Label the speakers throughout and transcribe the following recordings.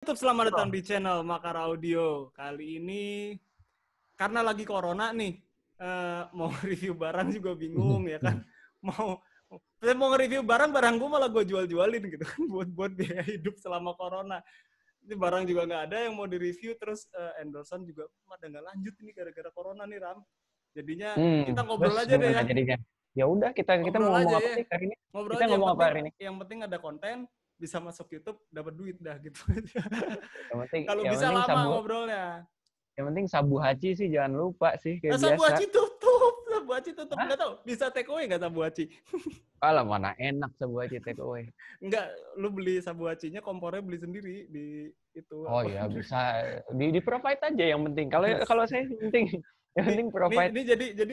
Speaker 1: YouTube, selamat datang di channel Makar Audio. Kali ini karena lagi corona nih, eh, mau review barang juga bingung ya kan. Mau saya mau nge-review barang, barang gue malah gue jual-jualin gitu kan buat buat biaya hidup selama corona. Ini barang juga nggak ada yang mau di-review, terus eh, endorsement juga pada nggak lanjut ini gara-gara corona nih Ram. Jadinya
Speaker 2: Hmm,
Speaker 1: kita ngobrol aja deh ya.
Speaker 2: Jadinya. Ya udah kita kita
Speaker 1: Ngobrol
Speaker 2: mau ngomong apa
Speaker 1: ya.
Speaker 2: sih hari ini?
Speaker 1: Ngobrol
Speaker 2: Kita
Speaker 1: aja,
Speaker 2: ngomong apa hari ini?
Speaker 1: Yang penting ada konten, bisa masuk YouTube, dapat duit dah gitu. Kalau bisa lama
Speaker 2: sabu,
Speaker 1: ngobrolnya.
Speaker 2: yang penting sabu haji sih jangan lupa sih kayak
Speaker 1: Nah, Sabu
Speaker 2: biasa.
Speaker 1: Haji tutup, Sabu Haji tutup. Nggak tahu, bisa take away nggak Sabu Haji?
Speaker 2: Alah mana enak sabu haji take away.
Speaker 1: Enggak, lu beli Sabu Hajinya kompornya beli sendiri di itu.
Speaker 2: Oh iya bisa di di provide aja yang penting. Kalau kalau saya penting yang penting
Speaker 1: Ini,
Speaker 2: provide
Speaker 1: ini jadi jadi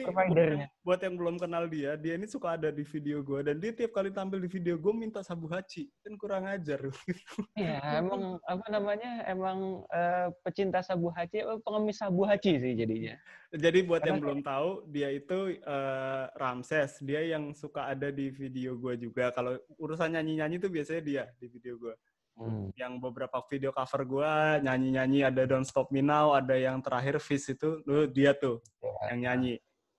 Speaker 1: buat yang, yang belum kenal dia, dia ini suka ada di video gue dan dia tiap kali tampil di video gue minta Sabu Haji. Kan kurang ajar.
Speaker 2: ya emang apa namanya emang eh, pecinta sabu haji eh, pengemis sabu haji sih jadinya.
Speaker 1: Jadi buat yang
Speaker 2: Karena-
Speaker 1: belum tahu, dia itu eh, Ramses. Dia yang suka ada di video gue juga. Kalau urusan nyanyi-nyanyi tuh biasanya dia di video gue.
Speaker 2: Hmm.
Speaker 1: Yang beberapa video cover gue nyanyi-nyanyi ada Don't Stop Me Now, ada yang terakhir Fish itu, lu dia tuh
Speaker 2: Ya.
Speaker 1: yang nyanyi.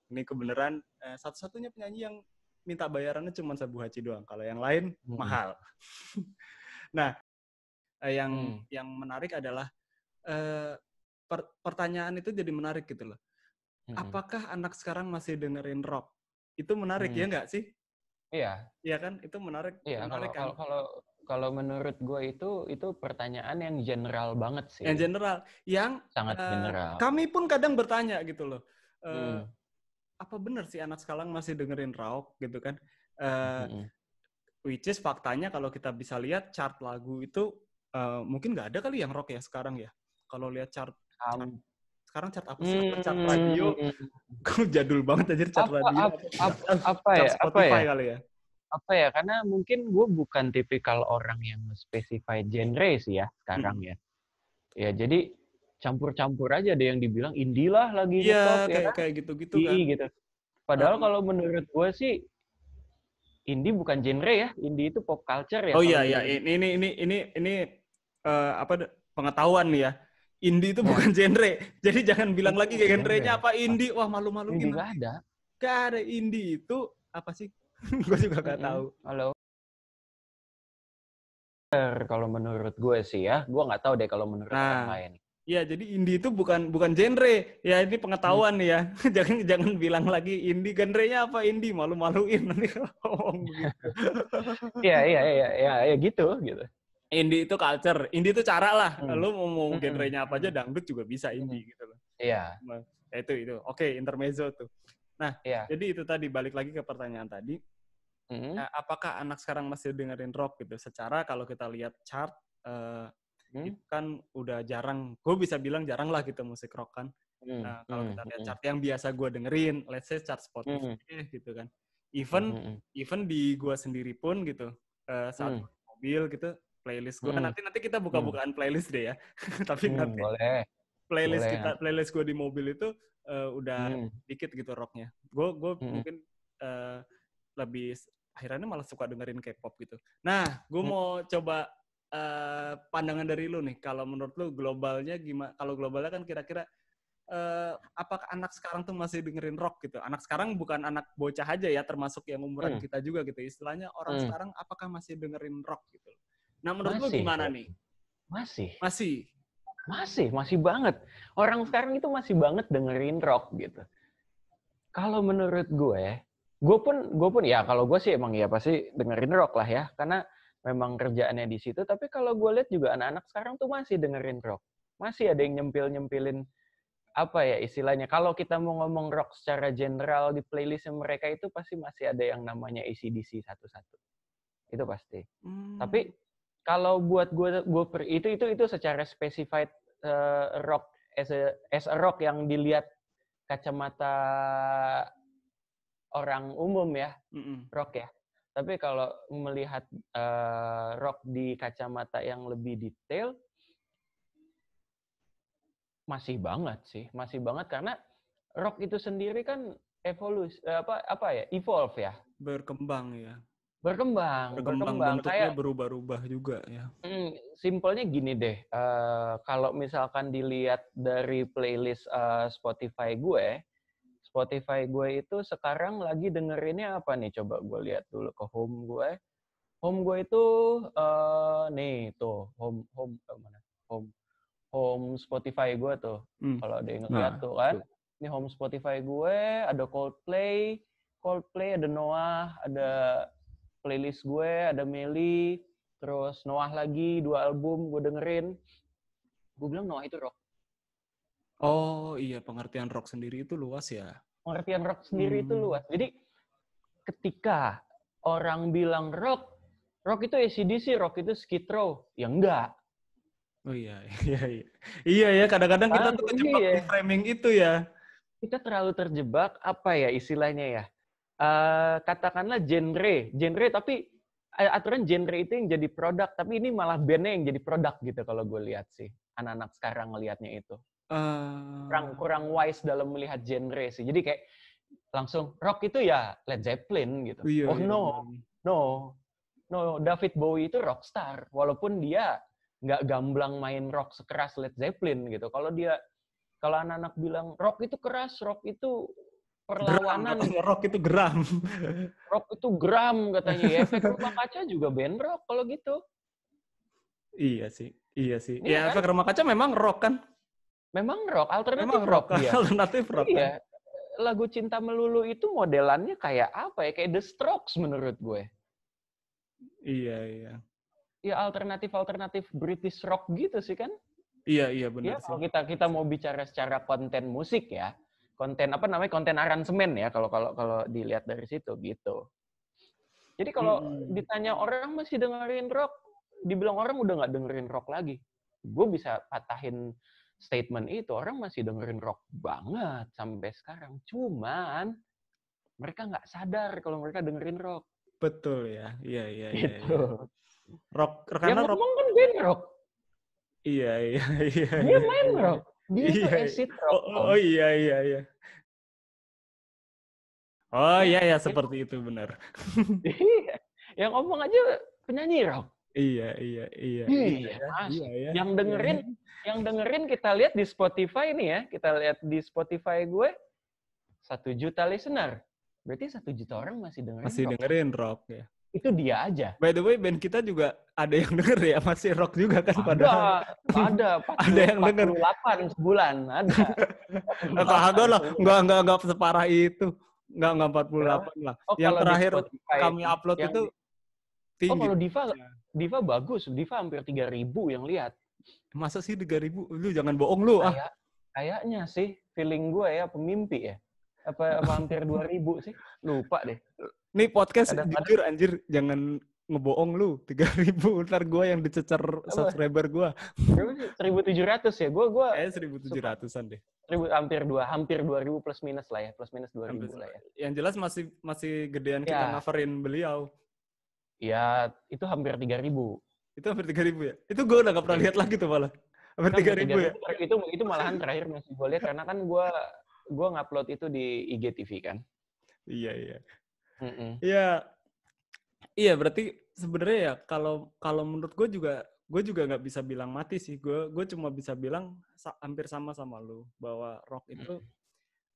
Speaker 1: Ini kebenaran eh, satu-satunya penyanyi yang minta bayarannya cuma Sabu Haji doang. Kalau yang lain
Speaker 2: Hmm.
Speaker 1: mahal. nah, eh, yang
Speaker 2: Hmm.
Speaker 1: yang menarik adalah eh, per- pertanyaan itu jadi menarik gitu loh.
Speaker 2: Hmm.
Speaker 1: Apakah anak sekarang masih dengerin rock? Itu menarik ya
Speaker 2: Hmm.
Speaker 1: nggak sih?
Speaker 2: Iya,
Speaker 1: Iya kan? Itu menarik.
Speaker 2: Iya, kalau
Speaker 1: menarik kan?
Speaker 2: kalau kalau kalau menurut gue itu itu pertanyaan yang general banget sih.
Speaker 1: Yang general, yang
Speaker 2: Sangat
Speaker 1: eh,
Speaker 2: general.
Speaker 1: kami pun kadang bertanya gitu loh. Eh,
Speaker 2: Hmm.
Speaker 1: Apa benar sih anak sekarang masih dengerin rock gitu kan? Eh,
Speaker 2: Mm-mm.
Speaker 1: which is faktanya kalau kita bisa lihat chart lagu itu eh, mungkin nggak ada kali yang rock ya sekarang ya. Kalau lihat chart
Speaker 2: Am-
Speaker 1: sekarang chart apa sih? Chart
Speaker 2: Hmm,
Speaker 1: radio. Jadul banget aja chart
Speaker 2: Apa,
Speaker 1: radio.
Speaker 2: ap- ap- apa
Speaker 1: Chart
Speaker 2: ya? Apa
Speaker 1: Spotify
Speaker 2: ya?
Speaker 1: kali ya.
Speaker 2: Apa ya? Karena mungkin gue bukan tipikal orang yang spesify genre sih ya sekarang ya. Ya jadi campur-campur aja ada yang dibilang indie lah lagi
Speaker 1: Iya,
Speaker 2: ngetop, ya
Speaker 1: kayak
Speaker 2: kan?
Speaker 1: kayak gitu-gitu kan.
Speaker 2: gitu. Padahal
Speaker 1: Hmm.
Speaker 2: kalau menurut gue sih indie bukan genre ya. Indie itu pop culture ya.
Speaker 1: Oh iya iya ini ini ini ini ini eh, apa pengetahuan nih ya. Indie itu
Speaker 2: Ya.
Speaker 1: bukan genre. Jadi jangan bilang lagi
Speaker 2: bukan
Speaker 1: genrenya
Speaker 2: genre.
Speaker 1: apa indie. Wah
Speaker 2: Indie
Speaker 1: malu-maluin.
Speaker 2: nggak ada.
Speaker 1: Gak ada indie itu apa sih? Gue juga gak tahu.
Speaker 2: Halo. Kalau menurut gue sih ya, gue nggak tahu deh kalau menurut orang
Speaker 1: Nah.
Speaker 2: lain.
Speaker 1: Ya jadi indie itu bukan bukan genre. Ya ini pengetahuan nih ya. jangan jangan bilang lagi indie genrenya apa indie malu-maluin nanti kalau ngomong begitu.
Speaker 2: Iya iya iya iya ya, gitu gitu.
Speaker 1: Indie itu culture, indie itu cara lah.
Speaker 2: Hmm.
Speaker 1: Lu mau mau
Speaker 2: Mm-mm.
Speaker 1: genrenya apa aja dangdut juga bisa indie gitu loh.
Speaker 2: Iya
Speaker 1: Ya, itu itu. Oke, intermezzo tuh.
Speaker 2: Iya.
Speaker 1: Jadi itu tadi balik lagi ke pertanyaan tadi.
Speaker 2: Mm,
Speaker 1: Nah, apakah anak sekarang masih dengerin rock gitu? Secara kalau kita lihat chart, eh,
Speaker 2: mm,
Speaker 1: itu kan udah jarang. Gue bisa bilang jarang lah gitu musik rock kan.
Speaker 2: mm,
Speaker 1: Nah, kalau
Speaker 2: mm,
Speaker 1: kita lihat
Speaker 2: mm,
Speaker 1: chart yang biasa gue dengerin, let's say chart Spotify gitu kan. Even
Speaker 2: mm, mm,
Speaker 1: even di gue sendiri pun gitu, eh, saat
Speaker 2: Hmm.
Speaker 1: mobil gitu, playlist gue
Speaker 2: Hmm.
Speaker 1: nanti nanti kita buka-bukaan playlist deh ya. Tapi
Speaker 2: mm,
Speaker 1: nanti
Speaker 2: boleh.
Speaker 1: Playlist
Speaker 2: boleh,
Speaker 1: kita playlist gue di mobil itu eh, udah
Speaker 2: Mm,
Speaker 1: dikit gitu rocknya. Gue gue
Speaker 2: Mm-mm.
Speaker 1: mungkin eh, lebih akhirnya malah suka dengerin K-pop gitu. Nah, gue
Speaker 2: Mm.
Speaker 1: mau coba eh, pandangan dari lu nih. Kalau menurut lu globalnya gimana? Kalau globalnya kan kira-kira eh, apakah anak sekarang tuh masih dengerin rock gitu? Anak sekarang bukan anak bocah aja ya, termasuk yang umuran
Speaker 2: Mm.
Speaker 1: kita juga gitu. Istilahnya orang
Speaker 2: Mm.
Speaker 1: sekarang apakah masih dengerin rock gitu? Nah, menurut lu
Speaker 2: Masih,
Speaker 1: gimana
Speaker 2: kok.
Speaker 1: nih?
Speaker 2: Masih,
Speaker 1: Masih.
Speaker 2: Masih, masih banget. Orang sekarang itu masih banget dengerin rock gitu. Kalau menurut gue, gue pun, gue pun ya kalau gue sih emang ya pasti dengerin rock lah ya, karena memang kerjaannya di situ. Tapi kalau gue lihat juga anak-anak sekarang tuh masih dengerin rock, masih ada yang nyempil nyempilin apa ya istilahnya. Kalau kita mau ngomong rock secara general di playlist mereka itu pasti masih ada yang namanya ACDC satu-satu. Itu pasti.
Speaker 1: Hmm.
Speaker 2: Tapi kalau buat gue gue per- itu itu itu secara specified eh, rock as a, as a rock yang dilihat kacamata orang umum ya
Speaker 1: Mm-mm.
Speaker 2: rock ya. Tapi kalau melihat eh, rock di kacamata yang lebih detail masih banget sih, masih banget karena rock itu sendiri kan evolusi eh, apa apa ya evolve ya
Speaker 1: berkembang ya.
Speaker 2: Berkembang,
Speaker 1: berkembang,
Speaker 2: berkembang.
Speaker 1: bentuknya
Speaker 2: Kayak
Speaker 1: berubah-ubah juga ya.
Speaker 2: Hmm, simpelnya gini deh, eh, kalau misalkan dilihat dari playlist eh, Spotify gue, Spotify gue itu sekarang lagi dengerinnya apa nih? Coba gue lihat dulu ke home gue. Home gue itu eh, nih tuh home home eh, mana? Home home Spotify gue tuh.
Speaker 1: Hmm.
Speaker 2: Kalau ada yang
Speaker 1: Nah,
Speaker 2: lihat tuh kan.
Speaker 1: tuh.
Speaker 2: Ini home Spotify gue, ada Coldplay, Coldplay, ada Noah, ada playlist gue, ada Meli, terus Noah lagi dua album gue dengerin. Gue bilang Noah itu rock.
Speaker 1: Oh iya, pengertian rock sendiri itu luas ya.
Speaker 2: Pengertian rock sendiri itu
Speaker 1: Hmm.
Speaker 2: luas. Jadi ketika orang bilang rock, rock itu ACDC, rock itu Skid Row. Ya enggak.
Speaker 1: Oh iya, iya, iya. Iya ya, kadang-kadang kita tuh kejebak
Speaker 2: iya.
Speaker 1: di framing itu ya.
Speaker 2: Kita terlalu terjebak apa ya istilahnya ya? Eh, katakanlah genre, genre tapi eh, aturan genre itu yang jadi produk, tapi ini malah bandnya yang jadi produk gitu kalau gue lihat sih. Anak-anak sekarang ngelihatnya itu.
Speaker 1: Eh,
Speaker 2: kurang kurang wise dalam melihat genre sih. Jadi kayak langsung rock itu ya Led Zeppelin gitu.
Speaker 1: iya,
Speaker 2: oh
Speaker 1: iya,
Speaker 2: no,
Speaker 1: benar.
Speaker 2: no, no. David Bowie itu rockstar, walaupun dia nggak gamblang main rock sekeras Led Zeppelin gitu. Kalau dia kalau anak-anak bilang rock itu keras, rock itu perlawanan,
Speaker 1: katanya rock itu geram.
Speaker 2: rock itu gram katanya. Ya, efek rumah kaca juga band rock kalau gitu.
Speaker 1: iya sih, iya sih.
Speaker 2: Iya
Speaker 1: ya,
Speaker 2: kan?
Speaker 1: efek rumah kaca memang rock kan?
Speaker 2: Memang rock, alternatif
Speaker 1: Memang
Speaker 2: rock,
Speaker 1: rock, kan?
Speaker 2: dia.
Speaker 1: alternatif rock. kan?
Speaker 2: Iya. Lagu Cinta Melulu itu modelannya kayak apa ya? Kayak The Strokes menurut gue.
Speaker 1: Iya, iya.
Speaker 2: Ya alternatif-alternatif British rock gitu sih kan?
Speaker 1: Iya, iya
Speaker 2: Ya
Speaker 1: benar sih.
Speaker 2: kalau kita kita mau bicara secara konten musik ya, konten apa namanya konten aransemen ya kalau kalau kalau dilihat dari situ gitu. Jadi kalau
Speaker 1: Mm-mm.
Speaker 2: ditanya orang masih dengerin rock, dibilang orang udah nggak dengerin rock lagi. Gue bisa patahin statement itu orang masih dengerin rock banget sampai sekarang. Cuman mereka nggak sadar kalau mereka dengerin rock.
Speaker 1: Betul ya. Iya, iya, iya.
Speaker 2: Gitu.
Speaker 1: iya. Rock, karena rock.
Speaker 2: ngomong kan band rock.
Speaker 1: Iya, iya, iya.
Speaker 2: Dia
Speaker 1: iya,
Speaker 2: main
Speaker 1: iya.
Speaker 2: rock. Dia tuh
Speaker 1: Iya, iya.
Speaker 2: acid rock.
Speaker 1: Oh, oh, oh, iya, iya, iya. Oh iya ya seperti itu benar.
Speaker 2: Iya. Yang ngomong aja penyanyi rock.
Speaker 1: Iya iya iya.
Speaker 2: Iya,
Speaker 1: ya,
Speaker 2: Mas.
Speaker 1: iya ya.
Speaker 2: Yang dengerin, yang dengerin kita lihat di Spotify nih ya, kita lihat di Spotify gue satu juta listener. Berarti satu juta orang masih dengerin.
Speaker 1: masih
Speaker 2: rock.
Speaker 1: dengerin rock ya.
Speaker 2: Itu dia aja.
Speaker 1: By the way band kita juga ada yang denger ya masih rock juga kan
Speaker 2: Ada,
Speaker 1: padahal.
Speaker 2: ada. 40,
Speaker 1: Ada yang denger.
Speaker 2: 48 sebulan, ada.
Speaker 1: Kagak lah, enggak enggak enggak separah itu. Enggak enggak 48 lah.
Speaker 2: Oh,
Speaker 1: yang terakhir
Speaker 2: Spotify,
Speaker 1: kami upload
Speaker 2: yang
Speaker 1: itu
Speaker 2: di- Oh,
Speaker 1: tinggi.
Speaker 2: kalau Diva, Diva bagus. Diva hampir 3000 yang lihat.
Speaker 1: Masa sih 3000? Lu jangan bohong lu ah.
Speaker 2: Kayak, kayaknya sih, feeling gue ya, pemimpi ya. Apa, apa hampir 2000 sih? Lupa deh.
Speaker 1: Nih podcast
Speaker 2: Kadang-kadang-
Speaker 1: jujur anjir jangan ngebohong lu 3000 ntar gua yang dicecer subscriber gua.
Speaker 2: Berapa sih? 1700 ya? Gue gua
Speaker 1: Eh 1700-an deh.
Speaker 2: ribu, hampir dua hampir 2000 plus minus lah ya, plus minus 2000
Speaker 1: Hampir
Speaker 2: lah ya.
Speaker 1: Yang jelas masih masih gedean kita
Speaker 2: Ya.
Speaker 1: ngaverin beliau.
Speaker 2: Ya, itu hampir 3000.
Speaker 1: Itu hampir 3000 ya. Itu gua udah gak pernah lihat lagi tuh malah. Hampir 3000 ya.
Speaker 2: Itu itu malahan terakhir masih gue lihat karena kan gue gue ngupload itu di IGTV kan.
Speaker 1: Iya iya.
Speaker 2: Mm-mm.
Speaker 1: Iya. Iya berarti sebenarnya ya kalau kalau menurut gue juga gue juga nggak bisa bilang mati sih. Gue gue cuma bisa bilang sa- hampir sama sama lu bahwa rock itu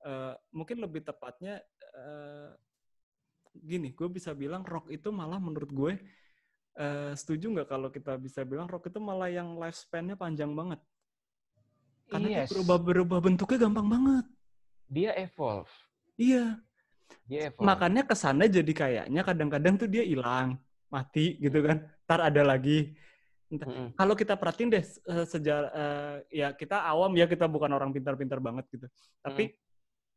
Speaker 1: eh, mungkin lebih tepatnya eh, gini. Gue bisa bilang rock itu malah menurut gue eh, setuju nggak kalau kita bisa bilang rock itu malah yang lifespan-nya panjang banget. Karena dia
Speaker 2: Yes.
Speaker 1: berubah berubah bentuknya gampang banget.
Speaker 2: Dia evolve.
Speaker 1: Iya.
Speaker 2: Dia evolve.
Speaker 1: makanya kesannya jadi kayaknya kadang-kadang tuh dia hilang mati gitu kan ntar ada lagi Entah-
Speaker 2: Mm-mm.
Speaker 1: kalau kita perhatiin deh sejarah ya kita awam ya kita bukan orang pintar-pintar banget gitu tapi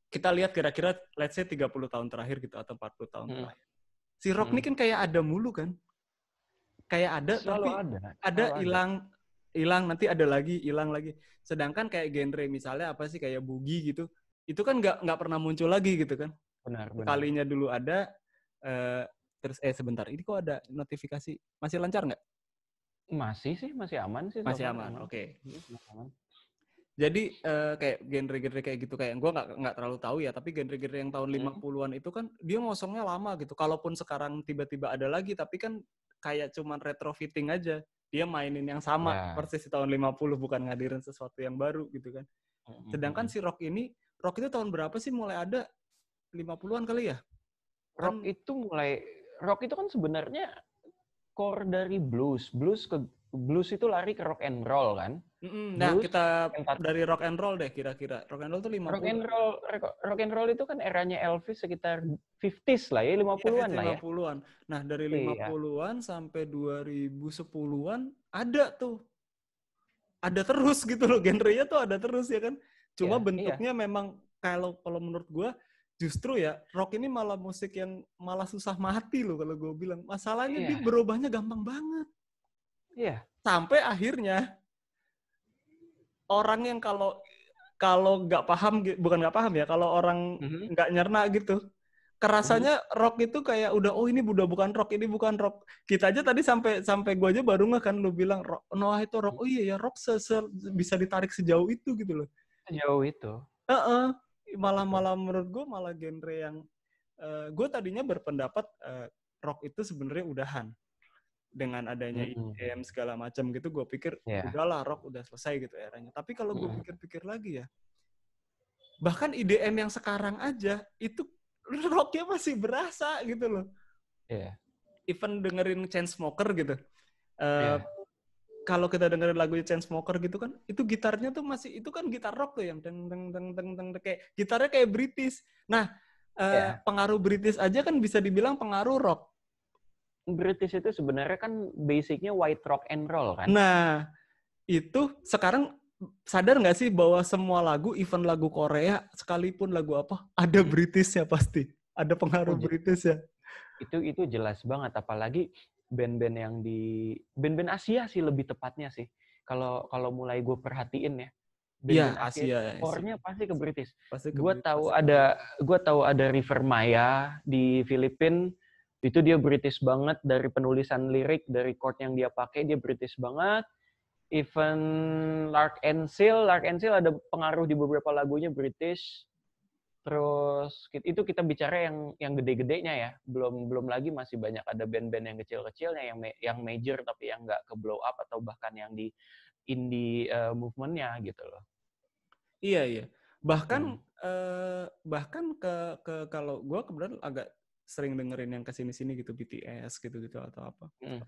Speaker 1: kita lihat kira-kira let's say 30 tahun terakhir gitu atau 40 tahun
Speaker 2: Mm.
Speaker 1: terakhir si rock ini
Speaker 2: Mm.
Speaker 1: kan kayak ada mulu kan kayak ada
Speaker 2: Selalu
Speaker 1: tapi
Speaker 2: ada.
Speaker 1: ada hilang hilang nanti ada lagi hilang lagi sedangkan kayak genre misalnya apa sih kayak boogie gitu itu kan nggak nggak pernah muncul lagi gitu kan
Speaker 2: Benar, benar.
Speaker 1: kalinya dulu ada eh, terus eh sebentar ini kok ada notifikasi masih lancar nggak
Speaker 2: Masih sih, masih aman sih.
Speaker 1: masih
Speaker 2: far,
Speaker 1: aman oke
Speaker 2: Iya, masih aman.
Speaker 1: Jadi eh, kayak genre-genre kayak gitu kayak gue nggak nggak terlalu tahu ya, tapi genre-genre yang tahun
Speaker 2: Hmm.
Speaker 1: 50-an itu kan dia ngosongnya lama gitu. Kalaupun sekarang tiba-tiba ada lagi, tapi kan kayak cuman retrofitting aja. Dia mainin yang sama
Speaker 2: Ya.
Speaker 1: persis di tahun 50 bukan ngadirin sesuatu yang baru gitu kan.
Speaker 2: Mm-mm.
Speaker 1: Sedangkan si rock ini, rock itu tahun berapa sih mulai ada? 50-an kali ya?
Speaker 2: rock
Speaker 1: kan-
Speaker 2: itu mulai rock itu kan sebenarnya core dari blues. Blues ke blues itu lari ke rock and roll kan.
Speaker 1: Mm-mm. Nah,
Speaker 2: Blues,
Speaker 1: kita dari rock and roll deh kira-kira. Rock and roll tuh 50.
Speaker 2: Rock and roll rock and roll itu kan eranya Elvis sekitar 50s lah ya, 50-an lah ya.
Speaker 1: 50-an. Nah, dari
Speaker 2: Iya.
Speaker 1: 50-an sampai 2010-an ada tuh. Ada terus gitu loh, genrenya tuh ada terus ya kan. Cuma
Speaker 2: Iya,
Speaker 1: bentuknya memang kalau kalau menurut gua justru ya rock ini malah musik yang malah susah mati loh kalau gue bilang. Masalahnya dia
Speaker 2: Iya.
Speaker 1: berubahnya gampang banget.
Speaker 2: Iya.
Speaker 1: Sampai akhirnya orang yang kalau kalau nggak paham bukan nggak paham ya kalau orang
Speaker 2: Mhm.
Speaker 1: nggak nyerna gitu kerasanya rock itu kayak udah oh ini udah bukan rock ini bukan rock kita aja tadi sampai sampai gua aja baru nggak kan lu bilang rock Noah itu rock oh iya ya rock se- se- bisa ditarik sejauh itu gitu loh
Speaker 2: Sejauh itu.
Speaker 1: Heeh. Malah malah menurut gua malah genre yang gue tadinya berpendapat eh, rock itu sebenarnya udahan dengan adanya
Speaker 2: Mm-mm.
Speaker 1: EDM segala macam gitu gue pikir
Speaker 2: Iya.
Speaker 1: udahlah rock udah selesai gitu eranya tapi kalau gue
Speaker 2: Mm.
Speaker 1: pikir-pikir lagi ya bahkan IDM yang sekarang aja itu rocknya masih berasa gitu loh
Speaker 2: Iya.
Speaker 1: even dengerin Chainsmoker gitu Eh,
Speaker 2: Iya.
Speaker 1: Kalau kita dengerin lagunya Chainsmoker gitu kan itu gitarnya tuh masih itu kan gitar rock tuh yang deng deng deng deng deng kayak gitarnya kayak British nah eh,
Speaker 2: Iya.
Speaker 1: pengaruh British aja kan bisa dibilang pengaruh rock
Speaker 2: British itu sebenarnya kan basicnya white rock and roll kan.
Speaker 1: Nah, itu sekarang sadar nggak sih bahwa semua lagu, even lagu Korea, sekalipun lagu apa, ada
Speaker 2: Hmm.
Speaker 1: Britishnya pasti. Ada pengaruh
Speaker 2: Oh, jadi-
Speaker 1: British ya.
Speaker 2: Itu itu jelas banget apalagi band-band yang di band-band Asia sih lebih tepatnya sih. Kalau kalau mulai gue perhatiin ya.
Speaker 1: Iya, Asia.
Speaker 2: Core-nya pasti ke British.
Speaker 1: Pasti ke
Speaker 2: Gue tahu ada gue tahu ada River Maya di Filipina itu dia British banget dari penulisan lirik dari chord yang dia pakai dia British banget. Even Lark and Seal, Lark and Seal ada pengaruh di beberapa lagunya British. Terus itu kita bicara yang yang gede-gedenya ya. Belum belum lagi masih banyak ada band-band yang kecil-kecilnya yang yang major tapi yang nggak ke blow up atau bahkan yang di indie uh, movement-nya gitu loh.
Speaker 1: Iya, iya. Bahkan
Speaker 2: Hmm.
Speaker 1: eh, bahkan ke ke kalau gue kebetulan agak sering dengerin yang ke sini-sini gitu BTS gitu-gitu atau apa.
Speaker 2: Mm.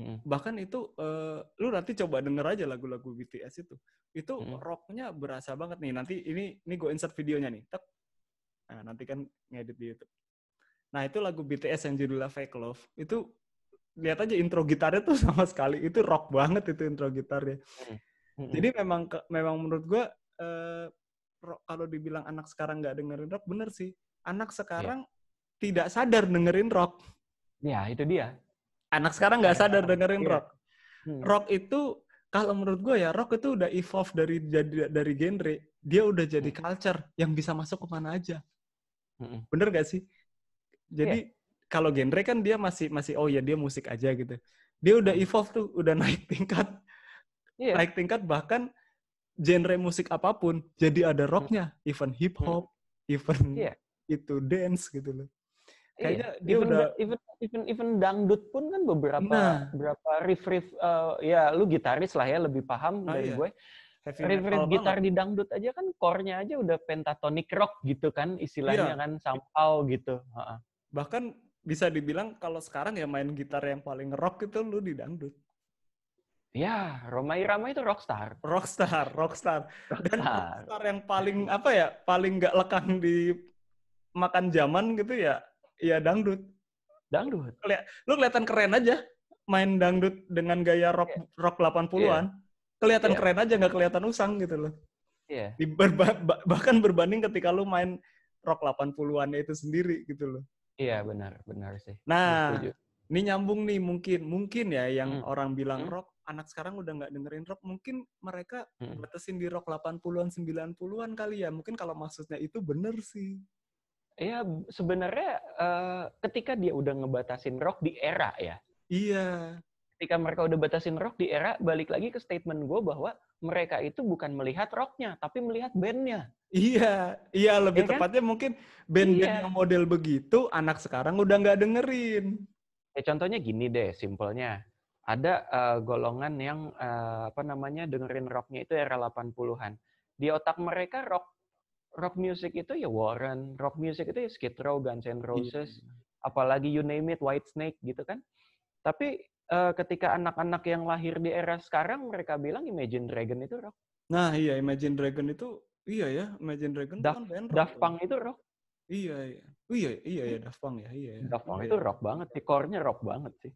Speaker 2: Mm.
Speaker 1: Bahkan itu eh, lu nanti coba denger aja lagu-lagu BTS itu. Itu
Speaker 2: Mm.
Speaker 1: rocknya berasa banget nih. Nanti ini ini gue insert videonya nih. Tek. Nah, nanti kan ngedit di YouTube. Nah, itu lagu BTS yang judulnya Fake Love. Itu lihat aja intro gitarnya tuh sama sekali itu rock banget itu intro gitarnya.
Speaker 2: Mm-mm.
Speaker 1: Jadi memang memang menurut gua eh, kalau dibilang anak sekarang nggak dengerin rock bener sih. Anak sekarang tidak sadar dengerin rock.
Speaker 2: ya itu dia.
Speaker 1: Anak sekarang nggak
Speaker 2: Iya,
Speaker 1: sadar dengerin
Speaker 2: iya.
Speaker 1: rock.
Speaker 2: Hmm.
Speaker 1: Rock itu kalau menurut gue ya rock itu udah evolve dari jadi dari genre. Dia udah jadi
Speaker 2: Hmm.
Speaker 1: culture yang bisa masuk ke mana aja.
Speaker 2: Mm-mm.
Speaker 1: Bener gak sih? Jadi
Speaker 2: Iya.
Speaker 1: kalau genre kan dia masih masih oh ya dia musik aja gitu. Dia udah
Speaker 2: Hmm.
Speaker 1: evolve tuh, udah naik tingkat,
Speaker 2: Iya.
Speaker 1: naik tingkat bahkan genre musik apa pun jadi ada rocknya, even hip hop, even
Speaker 2: Hmm. Iya.
Speaker 1: itu dance gitu loh. Kayaknya
Speaker 2: Iya.
Speaker 1: dia
Speaker 2: even,
Speaker 1: udah
Speaker 2: da- even even even dangdut pun kan beberapa
Speaker 1: Nah.
Speaker 2: beberapa riff riff eh, ya lu gitaris lah ya lebih paham
Speaker 1: Ah,
Speaker 2: dari
Speaker 1: iya.
Speaker 2: gue
Speaker 1: heavy
Speaker 2: riff riff gitar
Speaker 1: banget.
Speaker 2: di dangdut aja kan core-nya aja udah pentatonic rock gitu kan istilahnya
Speaker 1: Iya.
Speaker 2: kan somehow gitu Ha-ha.
Speaker 1: Bahkan bisa dibilang kalau sekarang ya main gitar yang paling rock itu lu di dangdut.
Speaker 2: ya Roma Irama itu rockstar
Speaker 1: Rockstar, rockstar. Dan
Speaker 2: Rockstar.
Speaker 1: rockstar yang paling apa ya, paling nggak lekang di makan zaman gitu ya, ya dangdut.
Speaker 2: dangdut
Speaker 1: Lu kelihatan keren aja main dangdut dengan gaya rock rock 80-an. Kelihatan
Speaker 2: Iya.
Speaker 1: keren aja, nggak kelihatan usang gitu loh.
Speaker 2: iya
Speaker 1: berba- ba- bahkan berbanding ketika lu main rock 80-an itu sendiri gitu loh.
Speaker 2: iya benar benar sih
Speaker 1: Nah,
Speaker 2: setuju.
Speaker 1: ini nyambung nih mungkin mungkin ya yang
Speaker 2: Hmm.
Speaker 1: orang bilang
Speaker 2: Hmm.
Speaker 1: rock anak sekarang udah nggak dengerin rock mungkin mereka
Speaker 2: Hmm.
Speaker 1: batasin di rock 80-an 90-an kali ya mungkin kalau maksudnya itu bener sih
Speaker 2: Iya, sebenarnya eh, ketika dia udah ngebatasin rock di era ya,
Speaker 1: iya
Speaker 2: ketika mereka udah batasin rock di era, balik lagi ke statement gue bahwa mereka itu bukan melihat rocknya, tapi melihat bandnya.
Speaker 1: Iya, iya lebih
Speaker 2: Iya kan?
Speaker 1: tepatnya mungkin band-band
Speaker 2: Iya.
Speaker 1: yang model begitu anak sekarang udah nggak dengerin.
Speaker 2: Ya contohnya gini deh, simpelnya. Ada eh, golongan yang eh, apa namanya dengerin rocknya itu era 80-an. Di otak mereka rock rock music itu ya Warren, rock music itu ya Skid Row, Guns N' Roses, apalagi you name it, White Snake gitu kan. Tapi eh, ketika anak-anak yang lahir di era sekarang mereka bilang Imagine Dragon itu rock,
Speaker 1: Nah iya Imagine Dragon itu iya ya Imagine Dragon itu
Speaker 2: Daft-
Speaker 1: kan band rock
Speaker 2: Daft. Punk itu rock,
Speaker 1: Iya iya. Oh, iya iya ya Daft Punk ya iya. ya.
Speaker 2: Daft Punk
Speaker 1: Iya,
Speaker 2: itu
Speaker 1: iya.
Speaker 2: rock banget, sih core-nya rock banget sih.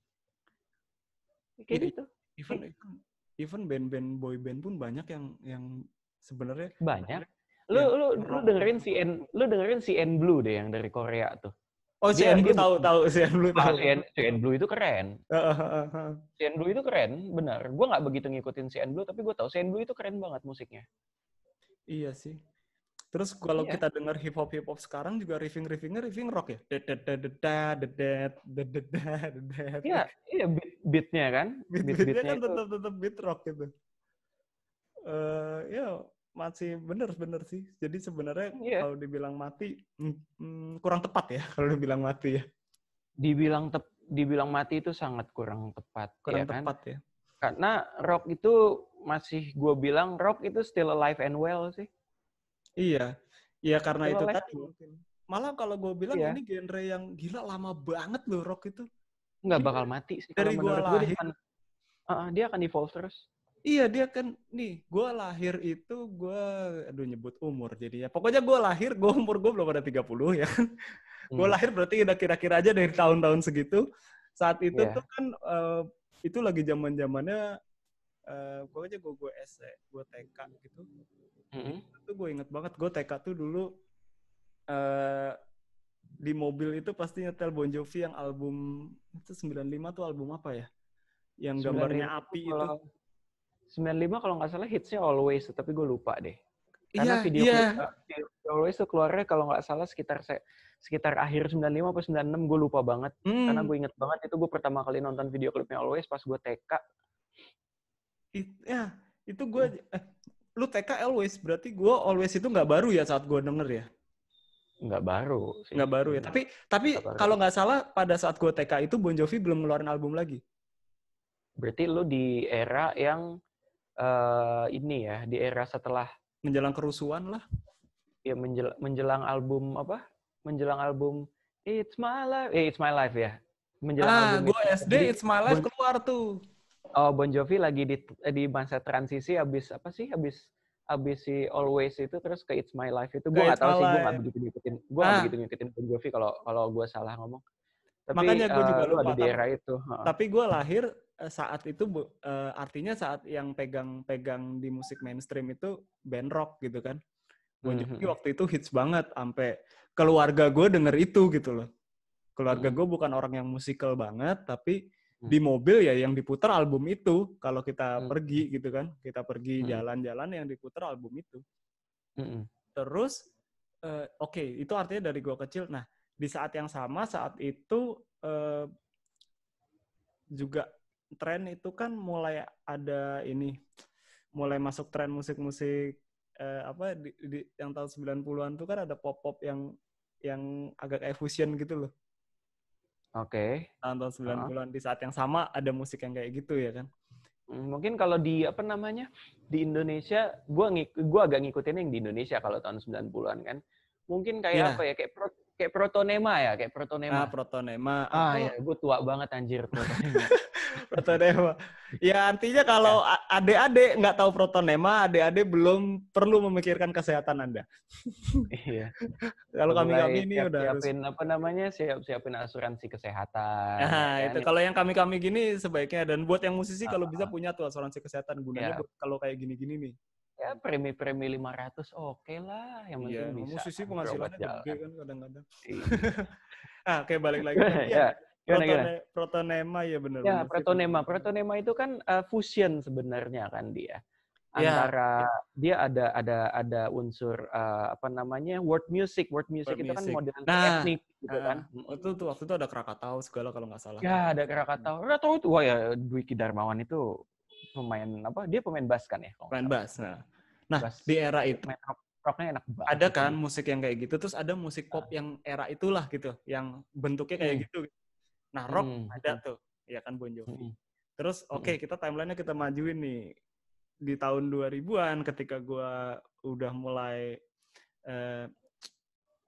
Speaker 2: Kayak
Speaker 1: Iya,
Speaker 2: gitu.
Speaker 1: Even even even band-band boy band pun banyak yang yang sebenarnya
Speaker 2: Banyak. Lu
Speaker 1: Yang
Speaker 2: lu lu dengerin si N lu dengerin si N Blue deh yang dari Korea tuh.
Speaker 1: Oh, si
Speaker 2: Dia-
Speaker 1: Blue tahu tahu si Blue
Speaker 2: Ah,
Speaker 1: tahu.
Speaker 2: si N, si N Blue itu keren.
Speaker 1: Heeh, heeh, heeh.
Speaker 2: Si N Blue itu keren, benar. Gue nggak begitu ngikutin si N Blue, tapi gue tahu si N Blue itu keren banget musiknya.
Speaker 1: Iya sih. Terus kalau
Speaker 2: Iya.
Speaker 1: kita dengar hip hop hip hop sekarang juga riffing riffingnya riffing rock ya.
Speaker 2: Iya, iya beat beatnya kan,
Speaker 1: beat
Speaker 2: beat
Speaker 1: beatnya kan tetap tetap beat rock gitu. Eh ya masih bener bener sih. Jadi sebenarnya
Speaker 2: Iya.
Speaker 1: kalau dibilang mati hmm, kurang tepat ya kalau dibilang mati ya.
Speaker 2: Dibilang tep, dibilang mati itu sangat kurang tepat,
Speaker 1: Kurang
Speaker 2: ya kan?
Speaker 1: tepat ya.
Speaker 2: Karena rock itu masih gue bilang rock itu still alive and well sih.
Speaker 1: Iya. Iya karena
Speaker 2: Still
Speaker 1: itu
Speaker 2: alive
Speaker 1: tadi mungkin. Malah kalau gue bilang
Speaker 2: Iya.
Speaker 1: ini genre yang gila lama banget loh rock itu.
Speaker 2: Nggak bakal mati sih.
Speaker 1: Dari
Speaker 2: gue dia
Speaker 1: lahir-
Speaker 2: akan, Ah, ah, dia akan evolve terus.
Speaker 1: Iya dia kan nih gue lahir itu gue aduh nyebut umur jadinya pokoknya gue lahir gue umur gue belum ada 30 ya kan gue
Speaker 2: Hmm.
Speaker 1: lahir berarti udah kira-kira aja dari tahun-tahun segitu saat itu
Speaker 2: Iya.
Speaker 1: tuh kan eh, itu lagi zaman zamannya uh, gue aja gue gue S gue TK gitu
Speaker 2: Mm-mm.
Speaker 1: itu gue inget banget gue TK tuh dulu eh di mobil itu pasti nyetel Bon Jovi yang album itu 95 tuh album apa ya yang
Speaker 2: 95
Speaker 1: gambarnya api itu
Speaker 2: kalau 95 kalau nggak salah hitsnya Always, tapi gue lupa deh. Karena
Speaker 1: iya
Speaker 2: video
Speaker 1: iya
Speaker 2: klip video Always tuh keluarnya kalau nggak salah sekitar se- sekitar akhir 95 atau 96 gue lupa banget.
Speaker 1: Hmm.
Speaker 2: Karena gue inget banget itu gue pertama kali nonton video klipnya Always pas gue TK.
Speaker 1: It- ya itu gue eh, lu TK always berarti gue always itu nggak baru ya saat gue denger ya
Speaker 2: Nggak baru sih.
Speaker 1: nggak baru ya tapi tapi kalau nggak salah pada saat gue TK itu Bon Jovi belum ngeluarin album lagi
Speaker 2: Berarti lu di era yang eh, ini ya, di era setelah
Speaker 1: menjelang kerusuhan lah
Speaker 2: ya menjelang, menjelang album apa? Menjelang album It's My Life, eh It's My Life ya. Menjelang
Speaker 1: ah
Speaker 2: album
Speaker 1: gue. SD
Speaker 2: Jadi,
Speaker 1: It's My Life
Speaker 2: Bon-
Speaker 1: keluar tuh
Speaker 2: Oh, Bon Jovi lagi di di masa transisi habis apa sih? Habis habis si Always itu terus ke It's My Life itu gue nggak tahu sih gue nggak begitu ngikutin gue nggak
Speaker 1: Ah.
Speaker 2: begitu ngikutin Bon Jovi kalau kalau gue salah ngomong. Tapi
Speaker 1: Makanya gua juga
Speaker 2: eh, lu
Speaker 1: lupa,
Speaker 2: ada di era itu.
Speaker 1: tapi gue lahir eh, saat itu eh, artinya saat yang pegang-pegang di musik mainstream itu band rock gitu kan Bon Jovi
Speaker 2: Mhm.
Speaker 1: waktu itu hits banget sampai keluarga gue denger itu gitu loh keluarga
Speaker 2: Mhm.
Speaker 1: gue bukan orang yang musikal banget tapi
Speaker 2: Hmm.
Speaker 1: di mobil ya yang diputar album itu kalau kita
Speaker 2: Hmm.
Speaker 1: pergi gitu kan kita pergi
Speaker 2: Hmm.
Speaker 1: jalan-jalan yang diputar album itu terus eh, oke itu artinya dari gue kecil nah di saat yang sama saat itu eh, juga tren itu kan mulai ada ini mulai masuk tren musik-musik eh, apa di, di- yang tahun 90-an tuh kan ada pop-pop yang yang agak kayak fusion gitu loh
Speaker 2: Oke.
Speaker 1: tahun-tahun 90-an di saat yang sama ada musik yang kayak gitu ya kan
Speaker 2: Mm, Mungkin kalau di apa namanya di Indonesia, gua ngik, gua agak ngikutin yang di Indonesia kalau tahun 90-an kan. Mungkin kayak
Speaker 1: Iya.
Speaker 2: apa ya? Kayak pro, kayak protonema ya, kayak protonema.
Speaker 1: nah protonema
Speaker 2: ah
Speaker 1: atau
Speaker 2: ya, gue tua banget anjir protonema.
Speaker 1: protonema ya artinya kalau
Speaker 2: Ya.
Speaker 1: a- adik-adik nggak tahu protonema adik-adik belum perlu memikirkan kesehatan anda
Speaker 2: iya.
Speaker 1: kalau kami kami
Speaker 2: Mulai
Speaker 1: ini udah harus
Speaker 2: siapin apa namanya? Siap-siapin asuransi kesehatan.
Speaker 1: Nah,
Speaker 2: ya
Speaker 1: itu
Speaker 2: kan?
Speaker 1: kalau yang kami-kami gini sebaiknya dan buat yang musisi kalau bisa
Speaker 2: Ah.
Speaker 1: punya tuh asuransi kesehatan gunanya
Speaker 2: Ya.
Speaker 1: buat kalau kayak gini-gini nih.
Speaker 2: Ya premi-premi 500 oke lah, yang
Speaker 1: Iya,
Speaker 2: penting bisa.
Speaker 1: musisi
Speaker 2: kan,
Speaker 1: penghasilannya gede kan kadang-kadang.
Speaker 2: Iya.
Speaker 1: Ah, oke balik lagi. Tapi ya,
Speaker 2: ya,
Speaker 1: protone- protonema ya benar.
Speaker 2: Ya, protonema. Protonema itu kan uh, fusion sebenarnya kan dia.
Speaker 1: Ya,
Speaker 2: Antara dia ada ada ada unsur uh, apa namanya? word music. Word music
Speaker 1: Word
Speaker 2: itu kan
Speaker 1: music.
Speaker 2: modern
Speaker 1: Nah,
Speaker 2: etnik gitu kan.
Speaker 1: Ah, itu tuh waktu itu ada Krakatau segala kalau nggak salah.
Speaker 2: Ya, ada Krakatau. Krakatau itu wah ya Dwiki Darmawan itu pemain apa? Dia pemain bass kan ya?
Speaker 1: Pemain bass. Nah, nah bass. di era itu
Speaker 2: main rock, rocknya enak banget.
Speaker 1: Ada kan musik yang kayak gitu, terus ada musik pop ah. yang era itulah gitu, yang bentuknya kayak hmm. gitu. Nah, rock hmm. ada tuh, ya kan Bon Jovi. Hmm. Terus oke, okay, hmm. kita timelinenya kita majuin nih di tahun 2000-an ketika gue udah mulai eh,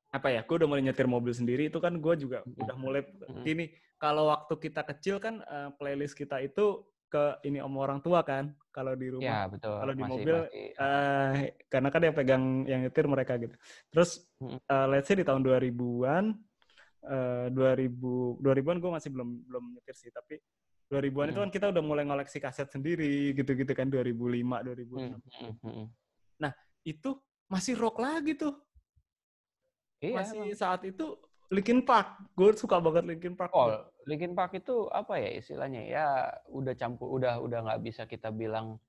Speaker 1: apa ya, gue udah mulai nyetir mobil sendiri itu kan gue juga hmm. udah mulai gini. Kalau waktu kita kecil kan uh, playlist kita itu ke ini om orang tua kan kalau di rumah.
Speaker 2: Ya, betul.
Speaker 1: Kalau di masih, mobil masih. Uh, karena kan yang pegang yang nyetir mereka gitu. Terus uh, let's say di tahun 2000-an uh, 2000 2000-an gue masih belum belum nyetir sih tapi 2000-an hmm. itu kan kita udah mulai ngoleksi kaset sendiri gitu-gitu kan 2005 2006. Hmm. Hmm. Nah, itu masih rock lagi tuh. Iya, masih emang. saat itu Linkin Park. Gue suka banget Linkin Park.
Speaker 2: Oh, Linkin Park itu apa ya istilahnya? Ya udah campur udah udah nggak bisa kita bilang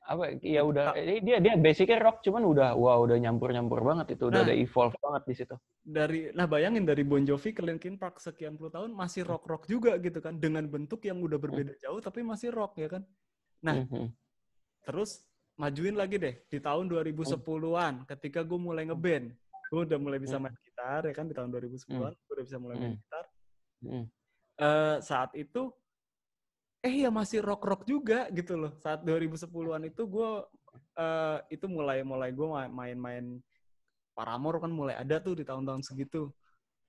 Speaker 2: apa ya udah dia dia basicnya rock cuman udah wah wow, udah nyampur-nyampur banget itu udah nah, ada evolve banget di situ.
Speaker 1: Dari nah bayangin dari Bon Jovi ke Linkin Park sekian puluh tahun masih rock-rock juga gitu kan dengan bentuk yang udah berbeda hmm. jauh tapi masih rock ya kan. Nah, hmm. terus majuin lagi deh di tahun 2010-an ketika gue mulai ngeband. Gue udah mulai bisa main gitar ya kan di tahun 2010-an gue udah bisa mulai main gitar. Uh, saat itu eh ya masih rock rock juga gitu loh saat 2010-an itu gue uh, itu mulai mulai gue main-main Paramore kan mulai ada tuh di tahun-tahun segitu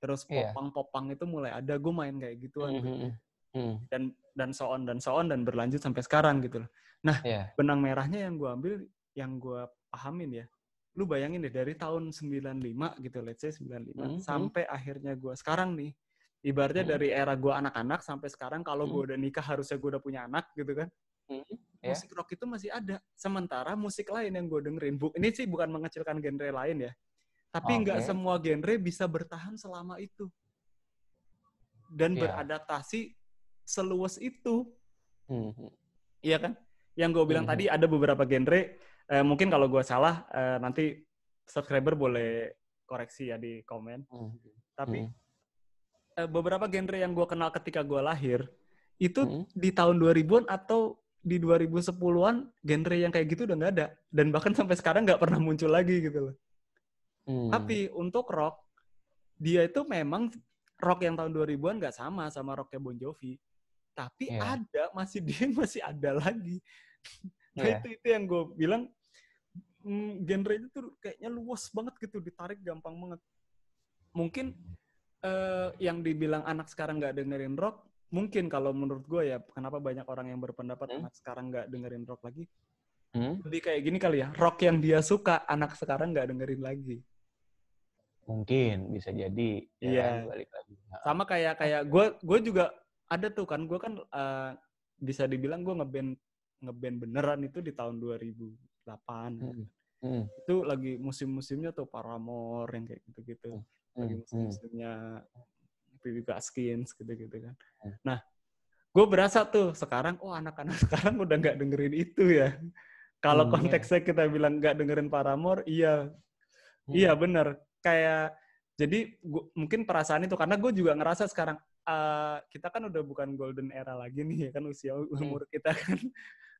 Speaker 1: terus iya. popang popang itu mulai ada gue main kayak gituan mm -hmm. mm. dan dan so on dan so on dan berlanjut sampai sekarang gitu loh nah yeah. benang merahnya yang gue ambil yang gue pahamin ya lu bayangin deh dari tahun 95 gitu let's say 95 mm -hmm. sampai akhirnya gue sekarang nih Ibaratnya hmm. dari era gue anak-anak sampai sekarang kalau hmm. gue udah nikah harusnya gue udah punya anak gitu kan. Hmm. Yeah. Musik rock itu masih ada. Sementara musik lain yang gue dengerin, bu, ini sih bukan mengecilkan genre lain ya. Tapi nggak okay. semua genre bisa bertahan selama itu. Dan yeah. beradaptasi seluas itu. Hmm. Iya kan? Yang gue bilang hmm. tadi ada beberapa genre, eh, mungkin kalau gue salah, eh, nanti subscriber boleh koreksi ya di komen. Hmm. Tapi hmm beberapa genre yang gue kenal ketika gue lahir itu hmm. di tahun 2000-an atau di 2010-an genre yang kayak gitu udah nggak ada dan bahkan sampai sekarang nggak pernah muncul lagi gitu loh. Hmm. Tapi untuk rock dia itu memang rock yang tahun 2000-an nggak sama sama rocknya Bon Jovi. Tapi yeah. ada masih dia masih ada lagi. nah yeah. itu itu yang gue bilang hmm, genre itu tuh kayaknya luas banget gitu ditarik gampang banget. Mungkin uh, yang dibilang anak sekarang nggak dengerin rock, mungkin kalau menurut gue ya, kenapa banyak orang yang berpendapat hmm? anak sekarang nggak dengerin rock lagi? Hmm? Lebih kayak gini kali ya, rock yang dia suka, anak sekarang nggak dengerin lagi.
Speaker 2: Mungkin bisa jadi.
Speaker 1: Ya iya. Ya, balik lagi. Sama kayak kayak gue, gue juga ada tuh kan, gue kan uh, bisa dibilang gue ngeband ngeband beneran itu di tahun 2008. Hmm. Hmm. Itu lagi musim-musimnya tuh Paramore yang kayak gitu-gitu. Hmm lagi hmm, hmm. musim-musimnya Bibi Baskins gitu-gitu kan. Hmm. Nah, gue berasa tuh sekarang, oh anak-anak sekarang udah nggak dengerin itu ya. Kalau hmm, iya. konteksnya yeah. kita bilang nggak dengerin Paramore, iya, hmm. iya bener. Kayak jadi gua, mungkin perasaan itu karena gue juga ngerasa sekarang uh, kita kan udah bukan golden era lagi nih ya kan usia umur hmm. kita kan.